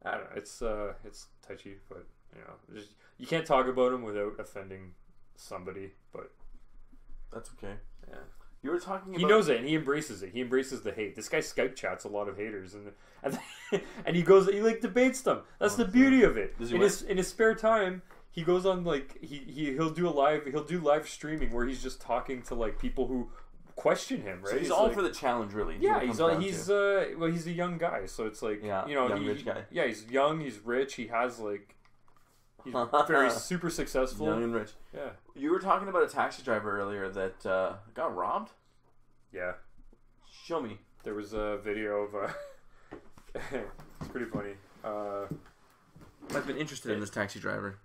I don't know. It's uh, it's touchy, but you know, there's- you can't talk about him without offending somebody. But That's okay. yeah, You were talking about. he knows it and he embraces it. He embraces the hate. This guy Skype chats a lot of haters, and and, and he goes, he like debates them. That's the beauty of it. In his in his spare time, he goes on like he, he he'll do a live he'll do live streaming where he's just talking to like people who question him. Right? So he's all like- for the challenge, really. is yeah, he's all, he's to. uh well he's a young guy, so it's like Yeah, you know young he- rich guy. Yeah, he's young, he's rich, he has like he's very super successful. young and rich. Yeah, You were talking about a taxi driver earlier that uh, got robbed. yeah. Show me. There was a video of uh, it's pretty funny. Uh, I've been interested in this taxi driver.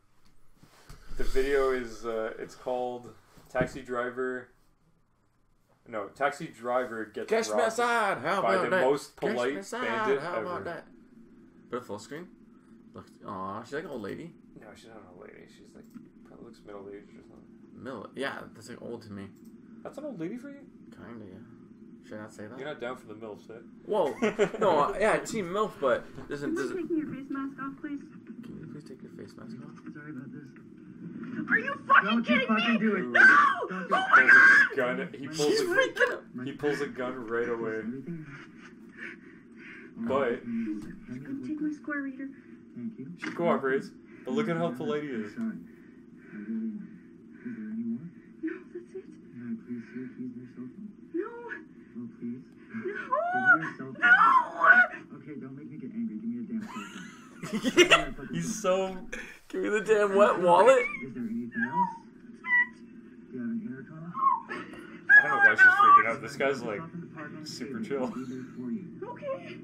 the video is uh, it's called Taxi Driver. No, Taxi Driver gets Catch me robbed outside. How by about the that? most Catch me polite outside. bandit How ever. about that? Put a full screen. Look, aw, she's like an old lady. No, she's not an old lady. She's like probably looks middle aged or something. Middle, Yeah, that's like old to me. That's an old lady for you. Kinda, yeah. Should I not say that? You're not down for the milfs, eh? Whoa. no, uh, yeah, team MILF, but doesn't Am I doesn't. taking your face mask off, please? Can you please take your face mask off? Sorry about this. Are you fucking Don't you kidding fucking me? do it. No! Don't Oh my god! Gun. He pulls. She's A, freaking out. he pulls a gun right away. Everything? But Come take my square reader. Thank you. she cooperates. But look at how polite he is. Sorry. I really. Is there any more? No, that's it. Can I please see your keys and your cell phone? No. Oh, please. No. Give me your cell. No! Okay, don't make me get angry. Give me a damn cell phone. He's so. Give me the damn wet wallet. Is there anything else? Do you have an intercom? I don't know why she's freaking out. This guy's like. Stop in the park on the super chill. I'll be there for you. Okay.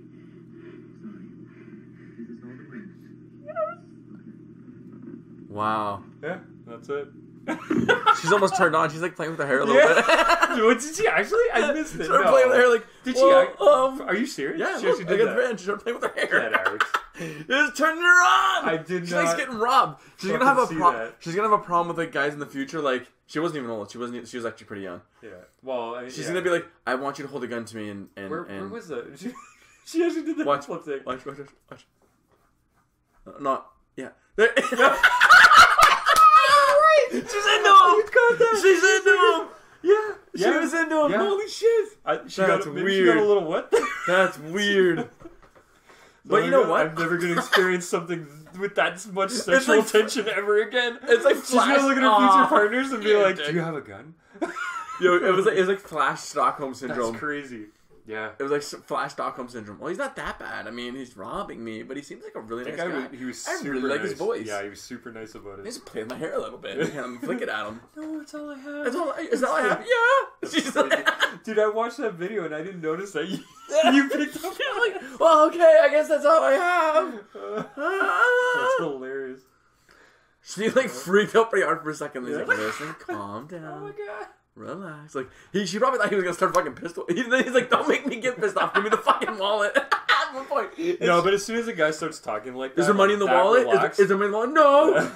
Wow. Yeah, that's it. She's almost turned on. She's like playing with her hair a little Yeah. bit. what did she actually? I missed it. started No. playing with her hair like. Did she? Um, Are you serious? yeah, she look, actually I did got that. the van. She started playing with her hair. Out. Just turning her on. I did She's not like getting robbed. She's gonna have a pro- She's gonna have a problem with like guys in the future. Like she wasn't even old. She wasn't. She was actually pretty young. Yeah. Well, I, She's yeah. gonna be like, I want you to hold a gun to me and and Where, and where was that? She, she actually did the Watch. flip thing. watch watch watch. watch. Not yeah. She's into him. She's into him. Yeah. She yeah. was into him. Yeah. Holy shit. I, she That's got, maybe She got a little wet. That's weird. But you know what? I'm never gonna experience something with that much sexual like- tension ever again. It's like She's gonna look at her Aw. future partners and be Yeah, like, dick. "Do you have a gun?" Yo, it was like it was like Flash Stockholm syndrome. That's crazy. Yeah. It was like Flash Stockholm syndrome. Well, he's not that bad. I mean, he's robbing me, but he seems like a really That nice guy, guy. was, he was I super really like his voice. Yeah, he was super nice about it. just playing my hair a little bit and I'm flicking at him. No, it's all I have. That's all. I, is that all I have? Yeah. She's like, Dude, I watched that video and I didn't notice that you, you picked up. She's like, well, okay, I guess that's all I have. That's Ah. hilarious. She like freaked out pretty hard for a second. He's like, Yeah. listen, calm down. Oh my god. Relax. Like he, she probably thought he was gonna start fucking pistol. He, he's like, don't make me get pissed off. Give me the fucking wallet. Point, No, but as soon as the guy starts talking like that, is there money in the wallet? Is, is there money in the wallet?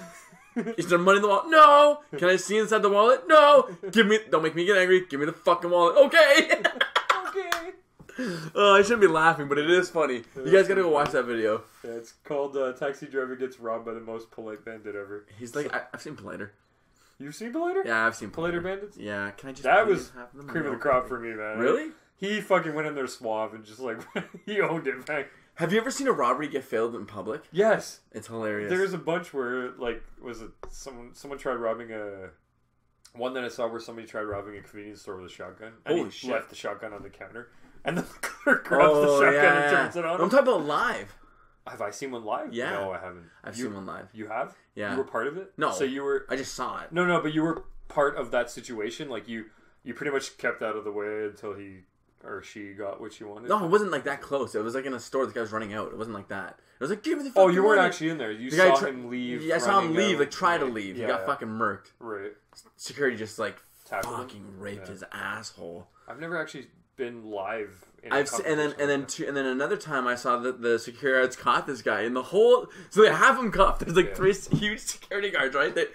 No. Is there money in the wallet? No. Can I see inside the wallet? No. Give me. Don't make me get angry. Give me the fucking wallet. Okay. okay. oh, I shouldn't be laughing, but it is funny. You guys gotta go watch that video. Yeah, it's called uh, "Taxi Driver Gets Robbed by the Most Polite Bandit Ever." He's like, I, I've seen Politer. You've seen Politer? Yeah, I've seen Politer Bandits. Yeah, can I just? That was cream of the crop for me, man. Really? He fucking went in there suave and just like he owned it, man. Have you ever seen a robbery get failed in public? Yes, It's hilarious. There's a bunch where like was it someone someone tried robbing a one that I saw where somebody tried robbing a convenience store with a shotgun and Holy he shit. left the shotgun on the counter and then the clerk oh, grabs oh the shotgun yeah, and turns it on. I'm him. talking about live. Have I seen one live? Yeah. No, I haven't. I've you, seen one live. You have? Yeah. You were part of it? No. So you were I just saw it. no, no, but you were part of that situation. Like you, you pretty much kept out of the way until he or she got what she wanted. No, it wasn't like that close. It was like in a store. The guy was running out. It wasn't like that. It was like, give me the. Oh, you weren't money." actually in there. You The saw tri- him leave. Yeah, I saw him leave. out. Like try to Yeah, leave. He got yeah. fucking murked. right. Security just like Tackled him? fucking raped Yeah. his asshole. I've never actually been live. In a I've se- and then and then two, and then another time I saw that the security guards caught this guy and the whole so they have him cuffed. There's like Yeah. three huge security guards, right? They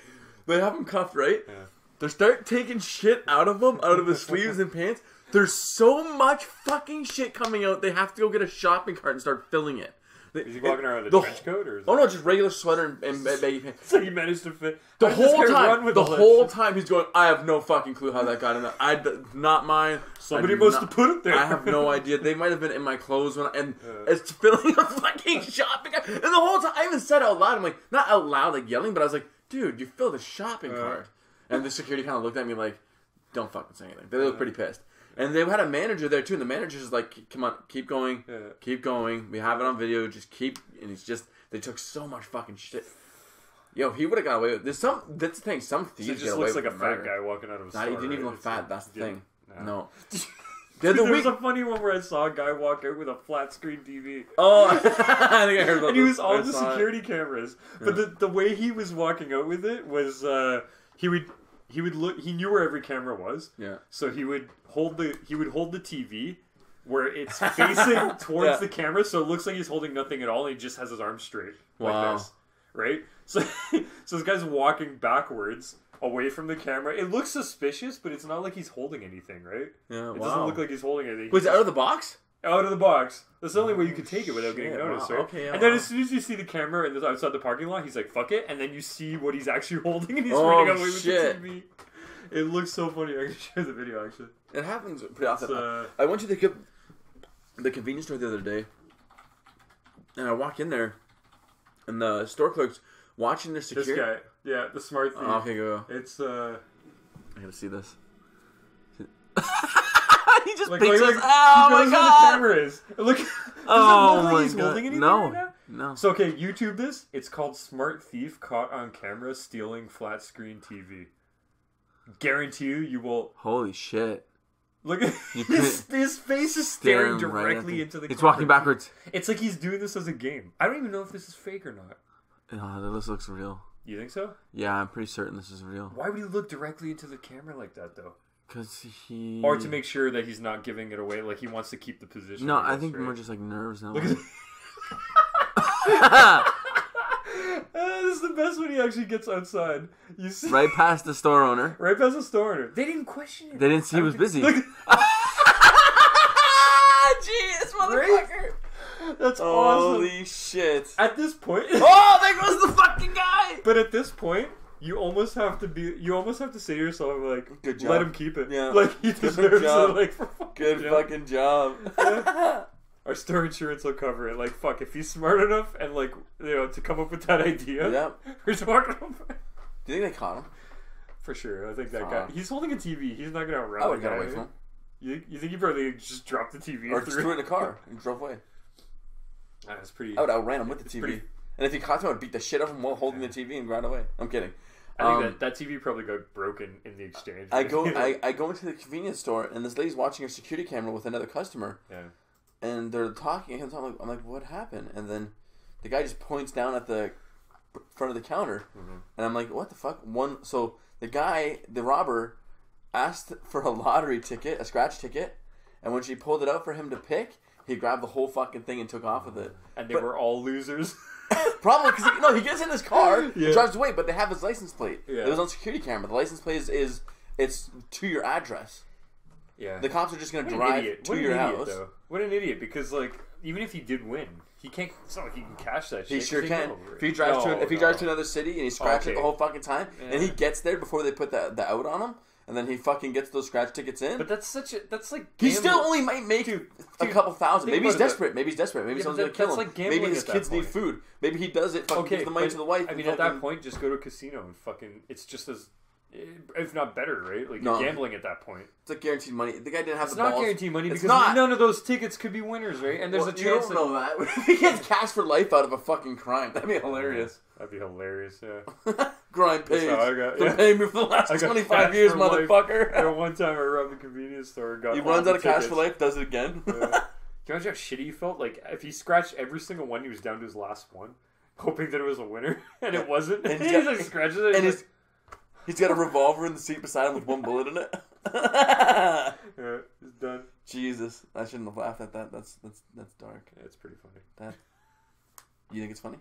they have him cuffed, right? Yeah. They start taking shit out of him, out of his sleeves and pants. There's so much fucking shit coming out. They have to go get a shopping cart and start filling it. Is he walking around with a the trench coat, or is Oh no, just regular sweater and, and ba- baggy pants. So he managed to fit The did whole time, with the whole time he's going. I have no fucking clue how that got in there. I not mine. Somebody must not- have put it there. I have no idea. They might have been in my clothes when, I, and Yeah. it's filling a fucking shopping cart. And the whole time, I even said out loud. I'm like, not out loud, like yelling, but I was like, dude, you filled a shopping Yeah. cart. And the security kind of looked at me like, don't fucking say anything. They looked pretty pissed. And they had a manager there too, and the manager's just like, come on, keep going, Yeah. keep going. We have it on video. Just keep. And it's just they took so much fucking shit. Yo, he would have got away with. There's some. That's the thing. Some So thieves it get just looks like a murder. fat guy walking out of a Nah, store. he didn't even look fat. like- That's the yeah. thing. Nah. No. Dude, the there was a funny one where I saw a guy walk out with a flat screen TV. Oh, I think I heard about and he was on the saw it. security cameras. But the, the way he was walking out with it was uh, he would he would look he knew where every camera was. Yeah. So he would hold the he would hold the TV where it's facing towards Yeah. the camera, so it looks like he's holding nothing at all. And he just has his arms straight like Wow. this, right? So so this guy's walking backwards away from the camera. It looks suspicious, but it's not like he's holding anything, right? Yeah. It wow. doesn't look like he's holding anything. Was it out of the box? Out of the box. That's the only way you could take it without getting noticed, wow. right? Okay, and then wow. as soon as you see the camera and outside the parking lot, he's like, "Fuck it," and then you see what he's actually holding, and he's Oh, running away with shit. the TV. It looks so funny. I can share the video actually. It happens pretty often. It's, uh, I went to the co- the convenience store the other day, and I walk in there, and the store clerk's watching their This security. guy, yeah, the smart thing. Oh, okay, go. go. It's uh, I gotta see this. Just like, pinks like, us. like, Oh my knows where god! the camera is. Look, Oh my he's god! holding anything No, right now? no. So okay, YouTube this. It's called "Smart Thief Caught on Camera Stealing Flat Screen TV." Guarantee you, you will Holy shit! Look at his, his face is staring Staring right directly the- into the. He's camera. walking backwards. It's like he's doing this as a game. I don't even know if this is fake or not. Oh, this looks real. You think so? Yeah, I'm pretty certain this is real. Why would he look directly into the camera like that though? Cause he. Or to make sure that he's not giving it away, like he wants to keep the position. No, I I think right? more just like nerves now. Look at Uh, this is the best when he actually gets outside. You see, right past the store owner. right past the store owner. They didn't question it. They didn't see he was busy. Look, Jeez, motherfucker. That's awesome. Holy shit! At this point, Oh, there goes the fucking guy. But at this point, you almost have to be. You almost have to say to yourself, like, Good let him keep it. Yeah. Like he deserves job. it. Like fucking Good yeah. fucking job. Yeah. Our store insurance will cover it. Like fuck, if he's smart enough and like you know to come up with that idea, Yep. we're talking about Do you think they caught him? for sure. I think that Fuck. guy. He's holding a TV. He's not gonna I outrun would oh, get away from him. You, you think he probably just dropped the TV Or just threw it in a car and drove away. That's pretty. I would outran him with the TV. pretty- And if he caught him, I would beat the shit out of him while holding the TV and ran away. I'm kidding. I think Um, that, that TV probably got broken in the exchange. I go I, I go into the convenience store and this lady's watching her security camera with another customer yeah. and they're talking and I'm like, I'm like what happened and then the guy just points down at the front of the counter Mm-hmm. and I'm like what the fuck one so the guy the robber asked for a lottery ticket a scratch ticket and when she pulled it out for him to pick he grabbed the whole fucking thing and took off with it And they But- were all losers. Probably because he, no, he gets in his car, Yeah. drives away, but they have his license plate. Yeah. It was on security camera. The license plate is, is it's to your address. Yeah. The cops are just gonna What drive to What an your idiot, house. Though. What an idiot! Because like, even if he did win, he can't. It's not like he can cash that. He shit, sure can. If he drives No, to if he drives to another city and he scratches it the whole fucking time, and he gets there before they put the the out on him, and then he fucking gets those scratch tickets in. But that's such a. That's like. he still only might make a dude, couple thousand. Maybe he's it, desperate. Maybe he's desperate. Maybe Yeah, someone's but gonna kill him. like Maybe his kids need food. Maybe he does it. Fucking Okay, gives the money to the wife. I mean, at that point, just go to a casino and fucking. It's just as, if not better, right? Like No. you're gambling at that point. it's like guaranteed money. The guy didn't have It's the not balls. guaranteed money It's because not. none of those tickets could be winners, right? And there's Well, a you chance. don't know that. he gets cash for life out of a fucking crime. That'd be hilarious. That'd be hilarious. Yeah. Grind pays. I got- yeah. paying me for the last twenty five years, motherfucker. There one time I robbed a convenience store. Got he runs out of cash for life. Does it again. Yeah. Can you imagine how shitty he felt? Like if he scratched every single one, he was down to his last one, hoping that it was a winner, and it wasn't. And And he got- like scratches it, and his, he's got a revolver in the seat beside him with one bullet in it. yeah, it's done. Jesus, I shouldn't have laughed at that. That's that's that's dark. Yeah, it's pretty funny. That you think it's funny?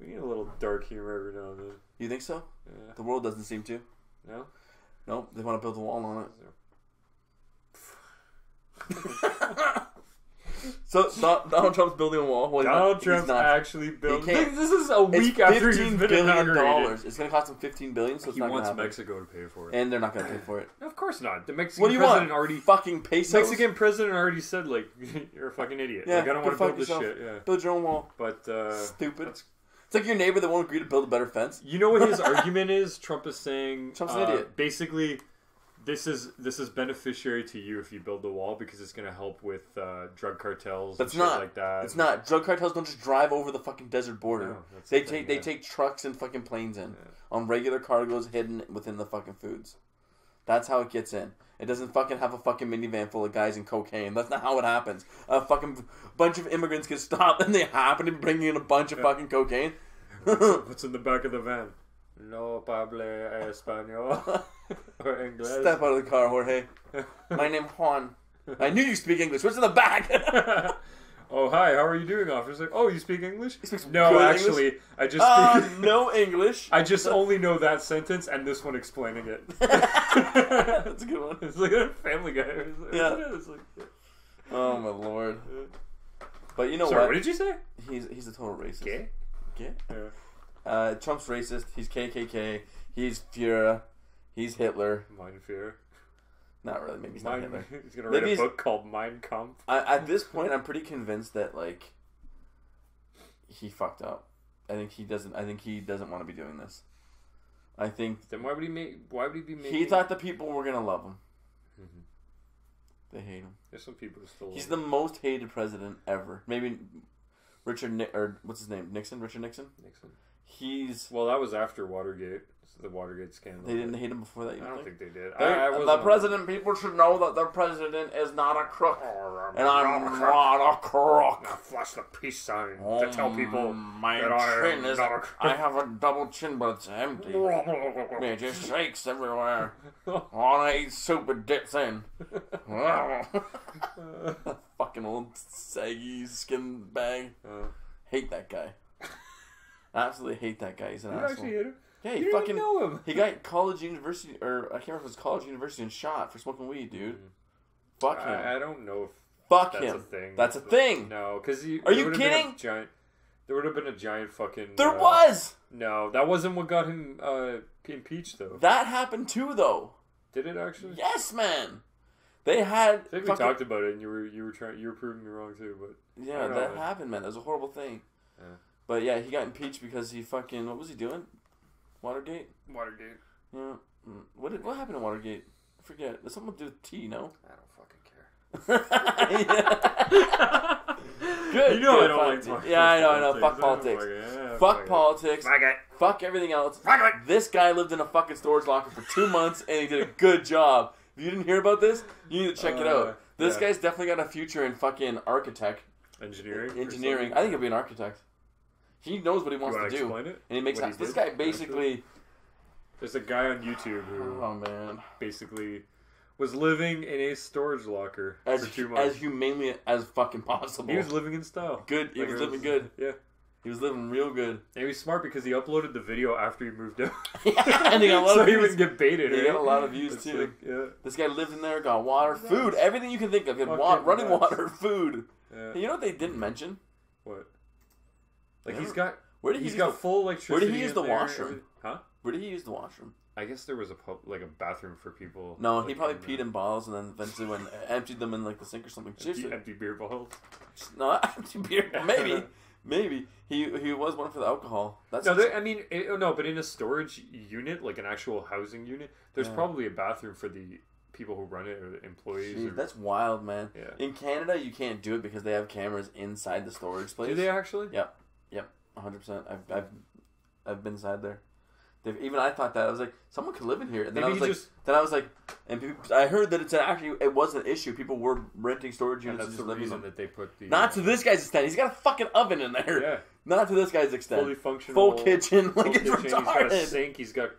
We need a little dark humor every now and then. You think so? Yeah. The world doesn't seem to. No. Nope, they want to build a wall on it. So Don- Donald Trump's building a wall. Well, he's not- Donald he's Trump's not. actually built. can't. This is a It's week after he's fifteen been billion inaugurated. dollars. It's gonna cost him fifteen billion, so it's He not wants gonna happen. Mexico to pay for it. and they're not gonna pay for it. of course not. The Mexican What do you president want? already. fucking pesos. Mexican president already said like you're a fucking idiot. Yeah, like, I don't want to fuck build this yourself. shit. Yeah. build your own wall. But uh, Stupid. that's- It's like your neighbor that won't agree to build a better fence. You know what his argument is? Trump is saying Trump's an uh, idiot. Basically, this is this is beneficiary to you if you build the wall because it's going to help with uh, drug cartels That's and shit not. like that. It's not. Drug cartels don't just drive over the fucking desert border. No, they the take thing, they yeah. take trucks and fucking planes in on regular cargoes hidden within the fucking foods. That's how it gets in. It doesn't fucking have a fucking minivan full of guys in cocaine. That's not how it happens. A fucking bunch of immigrants get stopped and they happen to be bringing in a bunch of fucking cocaine. What's in the back of the van? No pable español or English. Step out of the car, Jorge. My name Juan. I knew you speak English. What's in the back? oh hi, how are you doing, officer? Oh, you speak English? no, actually, I just uh, speak. no English. I just only know that sentence and this one explaining it. That's a good one. It's like a Family Guy. Like, Yeah. Like, Oh my lord. But you know Sorry, what? what did you say? He's he's a total racist. Gay? Gay? Yeah. Uh, Trump's racist. He's KKK. He's Fuhrer. He's Hitler. Mein Fear. Not really. Maybe he's not Hitler. he's gonna Maybe write a he's- book called Mein Kampf. I, at this point, I'm pretty convinced that like he fucked up. I think he doesn't. I think he doesn't want to be doing this. I think Then why would he make? Why would he be making? he thought the people were gonna love him. Mm-hmm. They hate him. There's some people who still. He's the most hated president ever. Maybe Richard Ni- or what's his name? Nixon. Richard Nixon. Nixon. He's. Well, that was after Watergate. The Watergate scandal. They didn't hate him before that. I don't think? think they did. They- I, I the president. People should know that the president is not a crook, Oh, and I'm not a crook. I flash the peace sign to tell people Oh, my that I am is. not a I have a double chin, but it's empty. It just shakes everywhere. All I eat soup it dips in. Fucking old saggy skin bag. Uh, Hate that guy. I absolutely hate that guy. He's an you asshole. actually hit him. yeah, You he didn't fucking know him. he got college university or I can't remember if it was college university and shot for smoking weed, dude. Fuck him. I, I don't know if Fuck him that's him. a thing. That's a thing. No, because you. Are you would've been a kidding? giant. There would have been a giant fucking. There uh, was No, that wasn't what got him uh, impeached, though. that happened too, though. Did it actually? Yes, man. They had. I think we talked about it, and you were you were trying you were proving me wrong too. But Yeah, don't know, that happened, man. That was a horrible thing. Yeah. But yeah, he got impeached because he fucking what was he doing? Watergate. Watergate. Yeah. What did, what happened in Watergate? I forget. There's something to do with tea, no? I don't fucking care. Good. You know good, I don't like talking Yeah, I know, I know. Fuck politics. politics. Fuck politics. Fuck it. Fuck everything else. Fuck it. This guy lived in a fucking storage locker for two months and he did a good job. If you didn't hear about this, you need to check it Uh, out. This yeah. guy's definitely got a future in fucking architect, Engineering. engineering. I think he'll be an architect. He knows what he wants want to to do, explain it? and he makes What sense. This did? guy basically. There's a guy on YouTube who Oh man, basically was living in a storage locker as for two as humanely as fucking possible. he was living in style. good. He Like, was it living good. Yeah. He was living real good. And he was smart because he uploaded the video after he moved out. yeah, and he got a lot so of he views. wouldn't get baited. He right? got a lot of views It's too. like, yeah, This guy lived in there, got water, food, everything you can think of. He had Fucking wa- running nuts. water, food. yeah. You know what they didn't mention? What? Like he's got Where did he he's use got the, full electricity. use the there, washroom? Huh? Where did he use the washroom? I guess there was a pub, like a bathroom for people. No, like, he probably in peed the- in bottles and then eventually went emptied them in like the sink or something. empty, Seriously, empty beer bottles. no, empty beer. Maybe, maybe he he was one for the alcohol. That's No, there, I mean, it, oh, no, but in a storage unit, like an actual housing unit, there's Yeah. probably a bathroom for the people who run it or the employees. Jeez, or, that's wild, man. Yeah. In Canada, you can't do it because they have cameras inside the storage place. do they actually? Yep, yep, hundred percent. I've I've I've been inside there. They've, even I thought that I was like, someone could live in here. And then Maybe I was like, just- then I was like, and people, I heard that it's actually it was an issue. People were renting storage And units that's and the just living in reason them. that they put the Not uh, to this guy's extent. He's got a fucking oven in there. yeah Not to this guy's extent. fully functional Full kitchen, full like it's kitchen. He's got a retarded. sink. He's got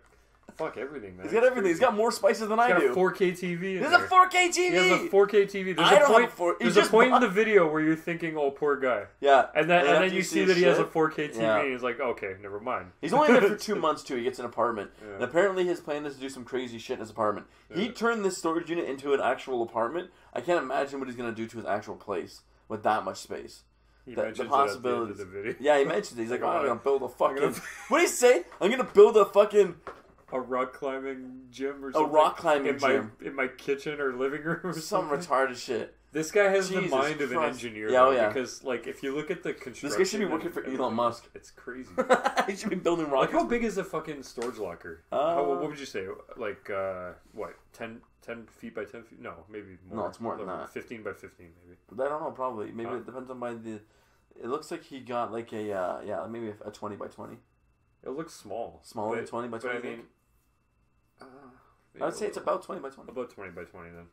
fuck everything, man. He's got everything. He's got more spices than I He's got do. a 4K TV. In There's there. a 4K TV. He has a 4K TV. There's I a don't have point. a 4 he there's a just point in the video where you're thinking, "Oh, poor guy," yeah, and then and after then you see his that he has a shit- 4K TV, Yeah. and he's like, "Okay, never mind." He's only there for two months too. He gets an apartment, Yeah. and apparently his plan is to do some crazy shit in his apartment. He Yeah. turned this storage unit into an actual apartment. I can't imagine what he's gonna do to his actual place with that much space. He The- the mentions it at the end of possibilities. the video. Yeah, he mentioned it. He's like, "Oh, I'm gonna build a fucking." gonna- What did he say? I'm gonna build a fucking. A rock climbing gym or something. A rock climbing in gym. my in my kitchen or living room or Some something. retarded shit. This guy has Jesus the mind of an Christ. engineer. Yeah, oh, though, yeah. Because like if you look at the construction, This guy should be working and for Elon Musk. It's crazy. he should be building like rockets. how big is the fucking storage locker? Uh, how, what would you say? Like uh, what 10, 10 feet by ten feet? No, maybe more. No, it's more than Like, that. Fifteen by fifteen, maybe. I don't know. Probably. Maybe Huh. it depends on by the. It looks like he got like a uh, yeah maybe a, a twenty by twenty. It looks small. Smaller than but- 20 by but 20, I mean, think? Uh, I would say it's about twenty by twenty. about twenty by twenty then.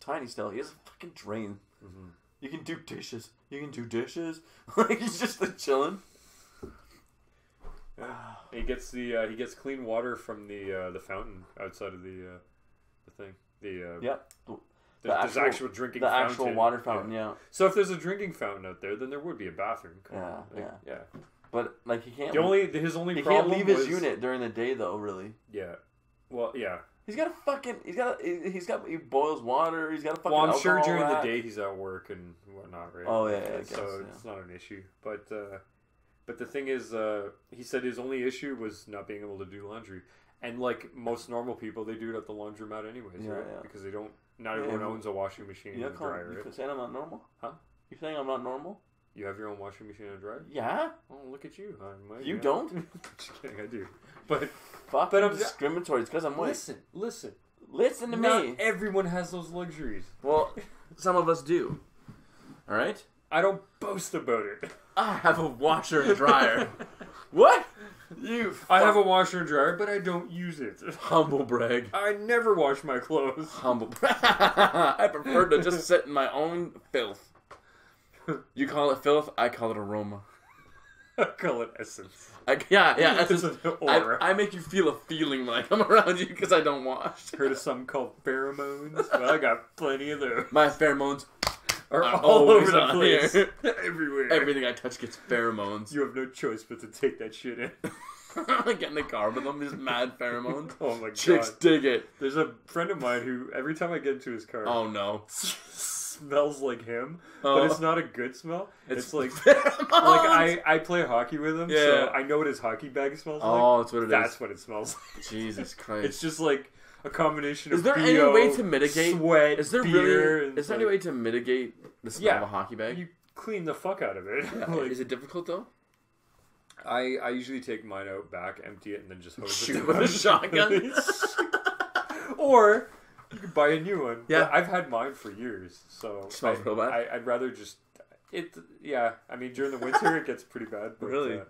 Tiny still. He has a fucking drain. hmm You can do dishes. You can do dishes. like he's just like chilling. Yeah. He gets the uh, he gets clean water from the uh, the fountain outside of the uh, the thing. The uh, Yep. there's, the there's actual- actual drinking The fountain. actual water fountain. Yeah. So if there's a drinking fountain out there, then there would be a bathroom. Come Yeah, on. Like, yeah. But like he can't. The only his only he problem can't leave his was- unit during the day though. Really. Yeah. Well, yeah. He's got a fucking. He's got. A, he's got. He boils water. He's got a fucking. Well, I'm sure during the day he's at work and whatnot, right? Oh, yeah, yeah, I so yeah. it's not an issue. But uh, but the thing is, uh, he said his only issue was not being able to do laundry. And like most normal people, they do it at the laundromat anyways, Yeah, right? yeah. Because they don't. Not everyone owns a washing machine and a dryer. you Right? saying I'm not normal? Huh? You saying I'm not normal? You have your own washing machine and dryer. Yeah. Oh, look at you! Might, You yeah. don't? Just kidding, I do. But Fuck. But I'm- discriminatory. It's because I'm white. listen, listen. Listen to Not me. everyone has those luxuries. Well, some of us do. All right. I don't boast about it. I have a washer and dryer. what? You. I have a washer and dryer, but I don't use it. humble brag. I never wash my clothes. Humble. brag. I prefer to just sit in my own filth. You call it filth. I call it aroma. I call it essence. I, yeah, yeah. That's It's an aura. I, I make you feel a feeling when I come around you because I don't wash. Heard of something called pheromones? Well, I got plenty of those. My pheromones Are are all over always the place. here. Everywhere. Everything I touch gets pheromones. You have no choice but to take that shit in. I get in the car with them, just mad pheromones. Oh my god, Chicks dig it. There's a friend of mine who, every time I get into his car, Oh no. Smells like him, Oh. but it's not a good smell. It's, like like I, I play hockey with him, Yeah. so I know what his hockey bag smells like. Oh, that's what it is. That's what it smells like. Jesus Christ. It's just like a combination of Is there any BO, way to mitigate- sweat, is there beer, really? and Is there like, any way to mitigate the smell Yeah. of a hockey bag? you clean the fuck out of it? Like, is it difficult though? I I usually take mine out back, empty it, and then just hose Shoot it with a shotgun. or you could buy a new one. Yeah. But I've had mine for years, so it Smells I, real bad? I, I'd rather just it. Yeah, I mean during the winter it gets pretty bad. But, Really? uh,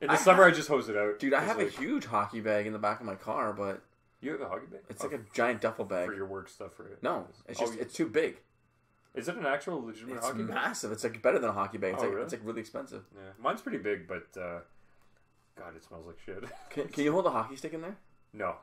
in the I summer, have- I just hose it out. Dude, I have like, a huge hockey bag in the back of my car, but You have a hockey bag? it's Oh, like a giant duffel bag. for your work stuff, right? No, it's Oh, just you- it's too big. Is it an actual legitimate It's hockey bag? massive. It's like better than a hockey bag. It's Oh, like really? it's like really expensive. Yeah, mine's pretty big, but uh, God, it smells like shit. Can, can you hold a hockey stick in there? no,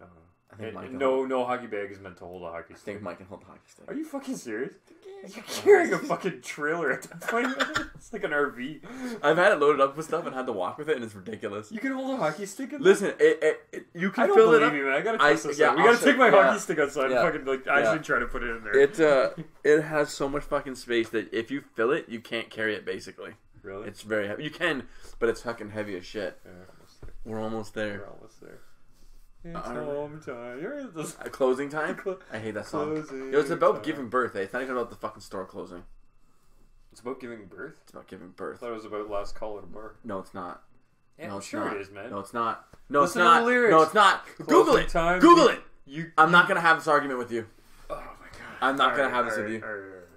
no, I think It- mine can no, no hockey bag is meant to hold a hockey I stick. think Mike can hold a hockey stick. Are you fucking serious? You're carrying a fucking trailer at that point. it's like an RV. I've had it loaded up with stuff and had to walk with it, and it's ridiculous. You can hold a hockey stick in Listen, it, it, it- you I can don't fill it believe up. you, man. I gotta I- this. yeah, out. We I'll gotta show- take my yeah. hockey stick outside Yeah. and fucking like actually Yeah. try to put it in there. It uh, it has so much fucking space that if you fill it, you can't carry it. Basically, really? it's very heavy. You can, but it's fucking heavy as shit. Yeah, almost there. We're almost there. We're almost there. It's home time. You're the Uh, closing time. Clo- I hate that song. Yo, it's about time. giving birth. Eh? It's not even about the fucking store closing. It's about giving birth. It's about giving I birth. thought it was about last call at a bar. No, it's not. Yeah, no, it's sure not. it is, man. No, it's not. No, Listen it's to not. the lyrics. No, it's not. Google Closing it. time, Google you- it. You. I'm not gonna have this argument with you. Oh my god. I'm not gonna have this with you.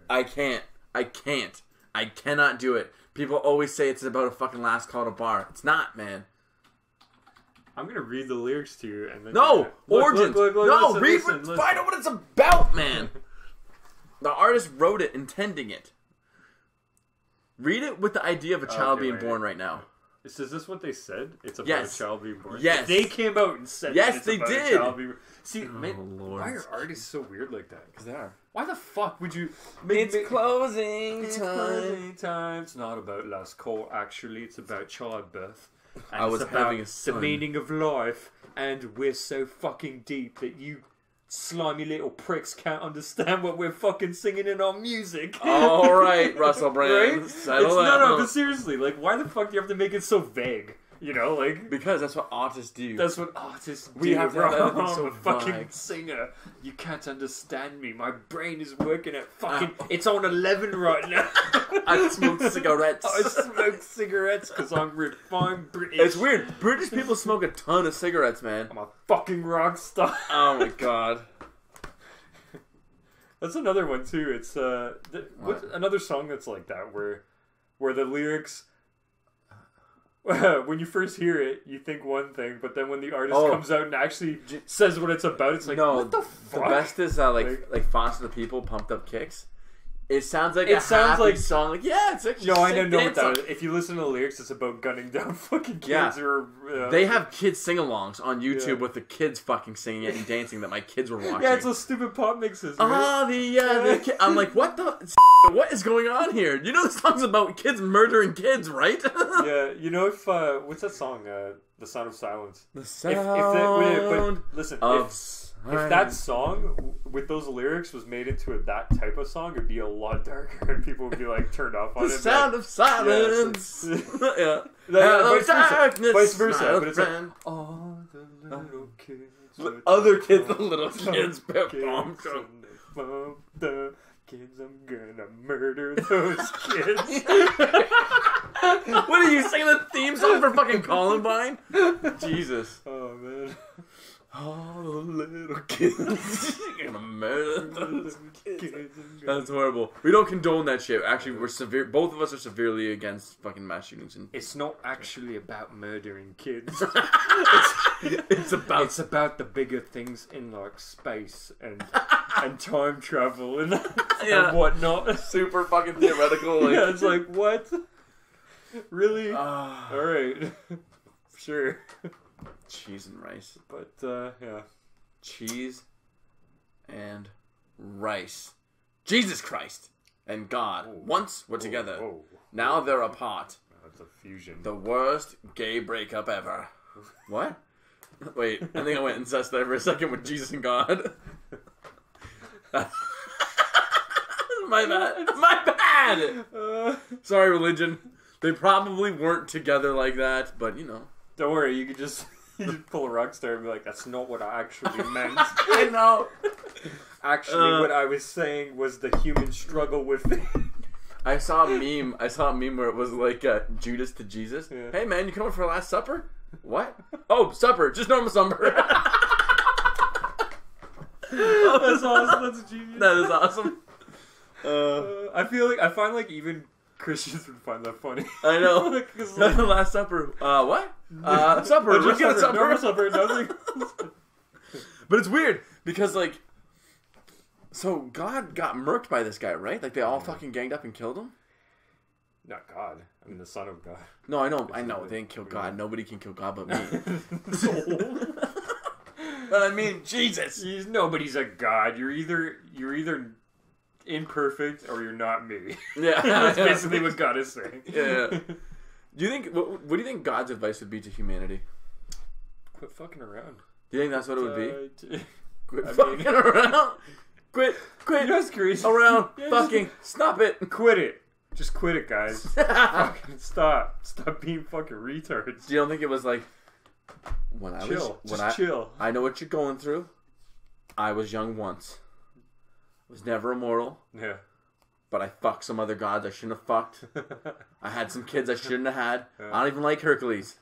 I can't. I can't. I cannot do it. People always say it's about a fucking last call at a bar. It's not, man. I'm gonna read the lyrics to you and then. No, Look, origins. look, look, look, no, listen, read. listen, what- listen. Find out what it's about, man. the artist wrote it, intending it. Read it with the idea of a child Okay, being wait. born right now. Is, is this what they said? It's about Yes. a child being born. Yes. They came out and said. Yes, that it's they about did. A child being... See, oh, man, Lord. why are artists so weird like that? Because they are. Why the fuck would you? Make, make- closing It's closing time. It's not about last call. Actually, it's about childbirth. And I was about having a the meaning of life, and we're so fucking deep that you slimy little pricks can't understand what we're fucking singing in our music. All right, Russell Brand. right? Settle It's, no, no, but seriously, like, why the fuck do you have to make it so vague? You know, like. Because that's what artists do. That's what artists We do. have to have bro. everything so I'm a fucking singer. You can't understand me. My brain is working at fucking. Ah. It's on eleven right now. I smoke cigarettes. I smoke cigarettes because I'm refined British. It's weird. British people smoke a ton of cigarettes, man. I'm a fucking rock star. Oh my god. That's another one too. It's uh, th- another song that's like that where, where the lyrics. when you first hear it, you think one thing, but then when the artist Oh. comes out and actually says what it's about, it's like, no, what the the best is uh, like Like- like Foster the People, Pumped Up Kicks. It sounds like It a sounds happy like- song. Like yeah, it's like No, I know, sick know what dance that song. is. If you listen to the lyrics, it's about gunning down fucking kids Yeah. or. Uh, They have kids sing-alongs on YouTube Yeah. with the kids fucking singing it and dancing that my kids were watching. Yeah, it's those stupid pop mixes. Right? Ah, the uh, the ki- I'm like, what the? What is going on here? You know, this song's about kids murdering kids, right? yeah, you know if uh, what's that song? Uh, the Sound of Silence. The If, if sound that, wait, but listen, of if, if that song with those lyrics was made into a, that type of song, it'd be a lot darker, and people would be like turned off on the it. sound of silence. Yeah, yeah. No, no, Hello, vice versa. darkness, Vice versa, my but it's like, all the little uh, kids, L- other kids, the little kids, bomb pip, bomb, kids, bomb. and they bomb the kids. I'm gonna murder those kids. what are you singing the theme song for fucking Columbine? Jesus. oh man. All the little kids. You're gonna murder those kids. That's horrible. We don't condone that shit. Actually, we're severe. Both of us are severely against fucking mass shootings. And It's not actually about murdering kids. it's about it's about the bigger things in like space and and time travel and, Yeah. and whatnot. super fucking theoretical. Like, yeah, it's like what? Really? ah, All right, sure. Cheese and rice. But uh, yeah, Cheese and rice. Jesus Christ and God once were together. Now they're apart. that's a fusion. The worst gay breakup ever. What? Wait, I think I went incest there for a second with Jesus and God. My bad. My bad. Uh, Sorry, religion. They probably weren't together like that, but you know. Don't worry, you could just you just pull a rock star and be like, "That's not what I actually meant." I know. Actually, Uh. what I was saying was the human struggle with it. I saw a meme. I saw a meme where it was like uh, Judas to Jesus. Yeah. Hey man, you coming for last supper? What? Oh, supper. Just normal supper. That's awesome. That's genius. that is awesome. Uh, Uh, I feel like I find like even Christians would find that funny. I know. Like, like, last supper. Uh, what? Uh, supper. We're just gonna supper, supper. normal supper, nothing. But it's weird because like, so God got murked by this guy, right? Like they all fucking ganged up and killed him. Not God. I mean the Son of God. No, I know, I know. They didn't kill God. Nobody can kill God but me. but I mean, Jesus. He's, nobody's a god. You're either you're either imperfect or you're not me. Yeah, That's basically what God is saying. Yeah. Do you think what, what do you think God's advice would be to humanity? Quit fucking around. Do you think that's what it would be? Quit I mean- fucking around. Quit, quit You crazy. around. Yeah, just- fucking stop it. Quit it. Just quit it, guys. Fucking stop. Stop being fucking retards. you don't think it was like when I was Chill. when Just I chill. I know what you're going through. I was young once. Was never immortal, Yeah. but I fucked some other gods I shouldn't have fucked. I had some kids I shouldn't have had. I don't even like Hercules.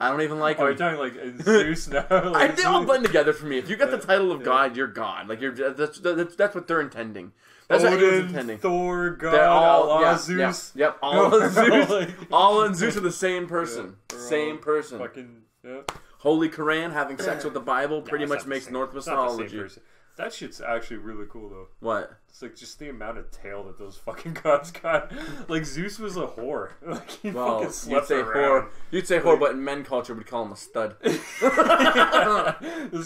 I don't even like Oh, you're talking like uh, Zeus now? I, they all blend together for me. If you got the title of yeah. God, you're God. Like you're that's that's, that's what they're intending. That's what Odin, intending. Thor, God, They're all Allah, yeah, Zeus. Yep, yep. All and Zeus, Like- all and Zeus are the same person. Yeah, same person. Fucking yeah. Holy Quran, having sex with the Bible, pretty No, much makes same. Norse It's not the same mythology. That shit's actually really cool though. What? It's like just the amount of tail that those fucking gods got. Like Zeus was a whore. Like he Well, fucking you'd slept say around. whore. You'd say whore, but in men culture, we'd call him a stud. this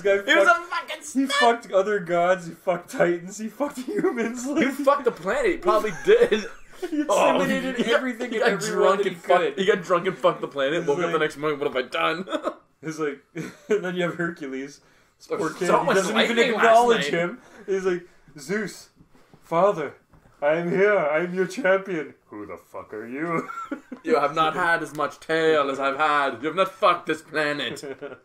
guy He was fucked, a fucking stud. he fucked other gods. He fucked titans. He fucked humans. Like He fucked the planet. He probably did. he Oh, intimidated he got- everything he and got everyone that he and fucked. could. He got drunk and fucked the planet. Woke up the next morning. What have I done? He's like, and then you have Hercules. This poor kid. so he much doesn't even lightning last acknowledge night. him. He's like, Zeus, Father, I am here. I am your champion. Who the fuck are you? you have not had as much tail as I've had. You have not fucked this planet.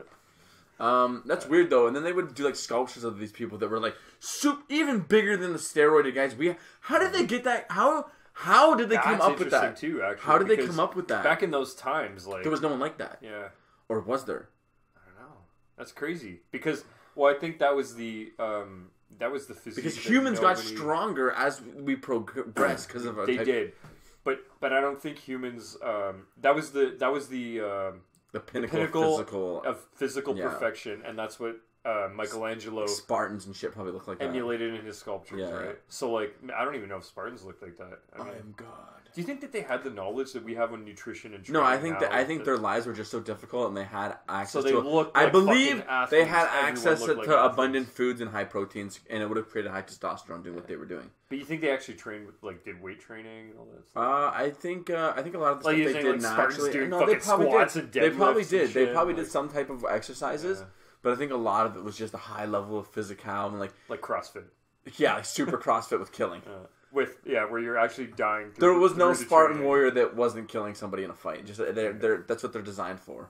Um, that's weird though. And then they would do like sculptures of these people that were like soup, even bigger than the steroided guys. We how did they get that? How how did they come That's up with that? interesting, Too, actually, How did they because come up with that? Back in those times, like there was no one like that, yeah, or was there? I don't know. That's crazy because well, I think that was the um that was the physique Because humans got stronger as we progress because of our They type- did, but but I don't think humans. Um, that was the that was the um, the pinnacle, pinnacle of physical of physical Yeah. perfection, and that's what uh, Michelangelo Spartans and shit probably look like that. emulated in his sculptures, Yeah, right? yeah. So like, I don't even know if Spartans looked like that. I mean, I am God. do you think that they had the knowledge that we have on nutrition and No, I think that I think that- their lives were just so difficult, and they had access So they to. looked I like believe they had access to, looked to abundant foods and high proteins, and it would have created high testosterone doing what they were doing. But you think they actually trained with like did weight training and all that stuff? Uh, I think uh, I think a lot of the Like stuff they did like, Spartans naturally. doing No, they probably did. They probably did. They probably did some type of exercises, Yeah. But I think a lot of it was just a high level of physical and like like CrossFit. yeah, like super CrossFit with killing. Uh, with yeah, where you're actually dying. There was no the Spartan training. warrior that wasn't killing somebody in a fight. Just they're, they're that's what they're designed for.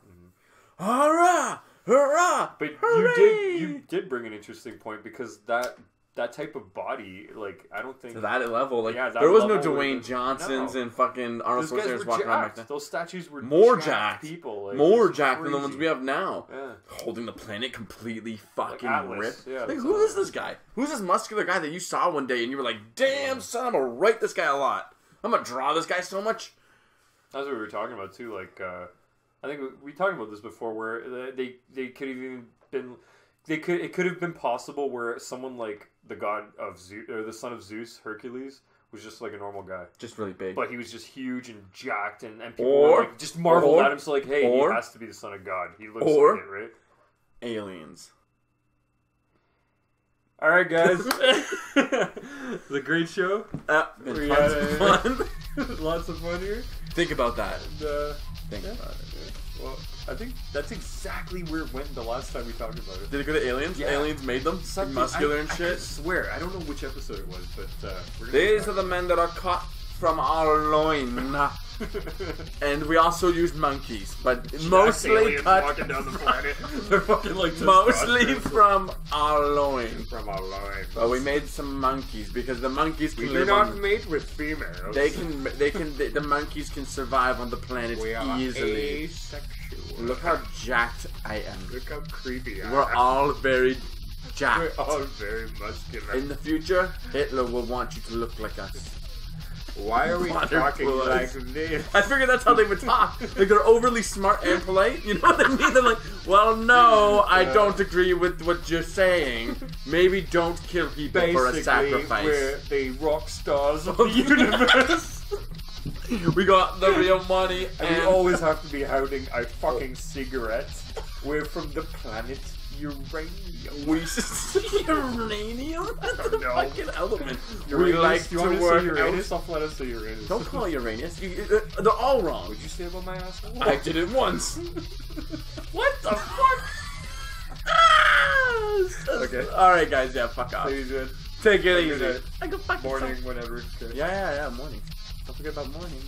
Hurrah! Hurrah! But you did you did bring an interesting point because that that type of body, like I don't think to that level, like Yeah, that there was no Dwayne Johnsons no. and fucking Arnold those Schwarzenegger's walking around back then. Those statues were More jacked jacked. people, like, More jacked than the ones we have now. Yeah. Holding the planet completely fucking Atlas, ripped. yeah, like, who is this guy? Who's this muscular guy that you saw one day and you were like, damn, son, I'm gonna write this guy a lot. I'm gonna draw this guy so much. That's what we were talking about too. Like, uh, I think we, we talked about this before, where they they could have even been, they could it could have been possible where someone like the god of Zeus or the son of Zeus, Hercules, was just like a normal guy, Just really big. but he was just huge and jacked, and, and people Or- were like just marveled or- at him. So like, hey, or- he has to be the son of God. He looks or- like it, right? Aliens. All right, guys, it's a great show. Uh, been We tons had of a- fun. Lots of fun here. Think about that. And, uh, Think Yeah. about it. well, I think that's exactly where it went the last time we talked about it. Did it go to aliens? Yeah. Aliens made them? Something- muscular I, and shit? could swear, I don't know which episode it was, but uh, we're gonna These are the men that are caught from our loin. And we also used monkeys, but mostly cut walking down the planet. They're fucking like mostly from our loin. from our line. But we made some monkeys because the monkeys can We live not on. mate with females. They can. They can. The, the monkeys can survive on the planet We are easily. asexual. Look how jacked I am. Look how creepy I am. We're am. all very jacked. We're all very muscular. In the future, Hitler will want you to look like us. Why are we Water talking like this? I figured that's how they would talk. Like they're overly smart and polite. You know what I mean? They're like, well, no, I don't agree with what you're saying. Maybe don't kill people for a Basically, we're the rock stars of the universe. We got the real money And and we always have to be holding a fucking cigarette. We're from the planet uranium. We uranium. That's a No. fucking element. we Uranus? like you to want to work say Uranus? out. I'll let us say Uranus. Don't call it Uranus. You, uh, they're all wrong. What'd you say about my asshole? I did it once. what the fuck? Ah! Okay. All right, guys. Yeah, fuck off. Ladies and Take it easy. I go fuck morning, whenever. Okay. Yeah, yeah, yeah. Morning. Don't forget about morning.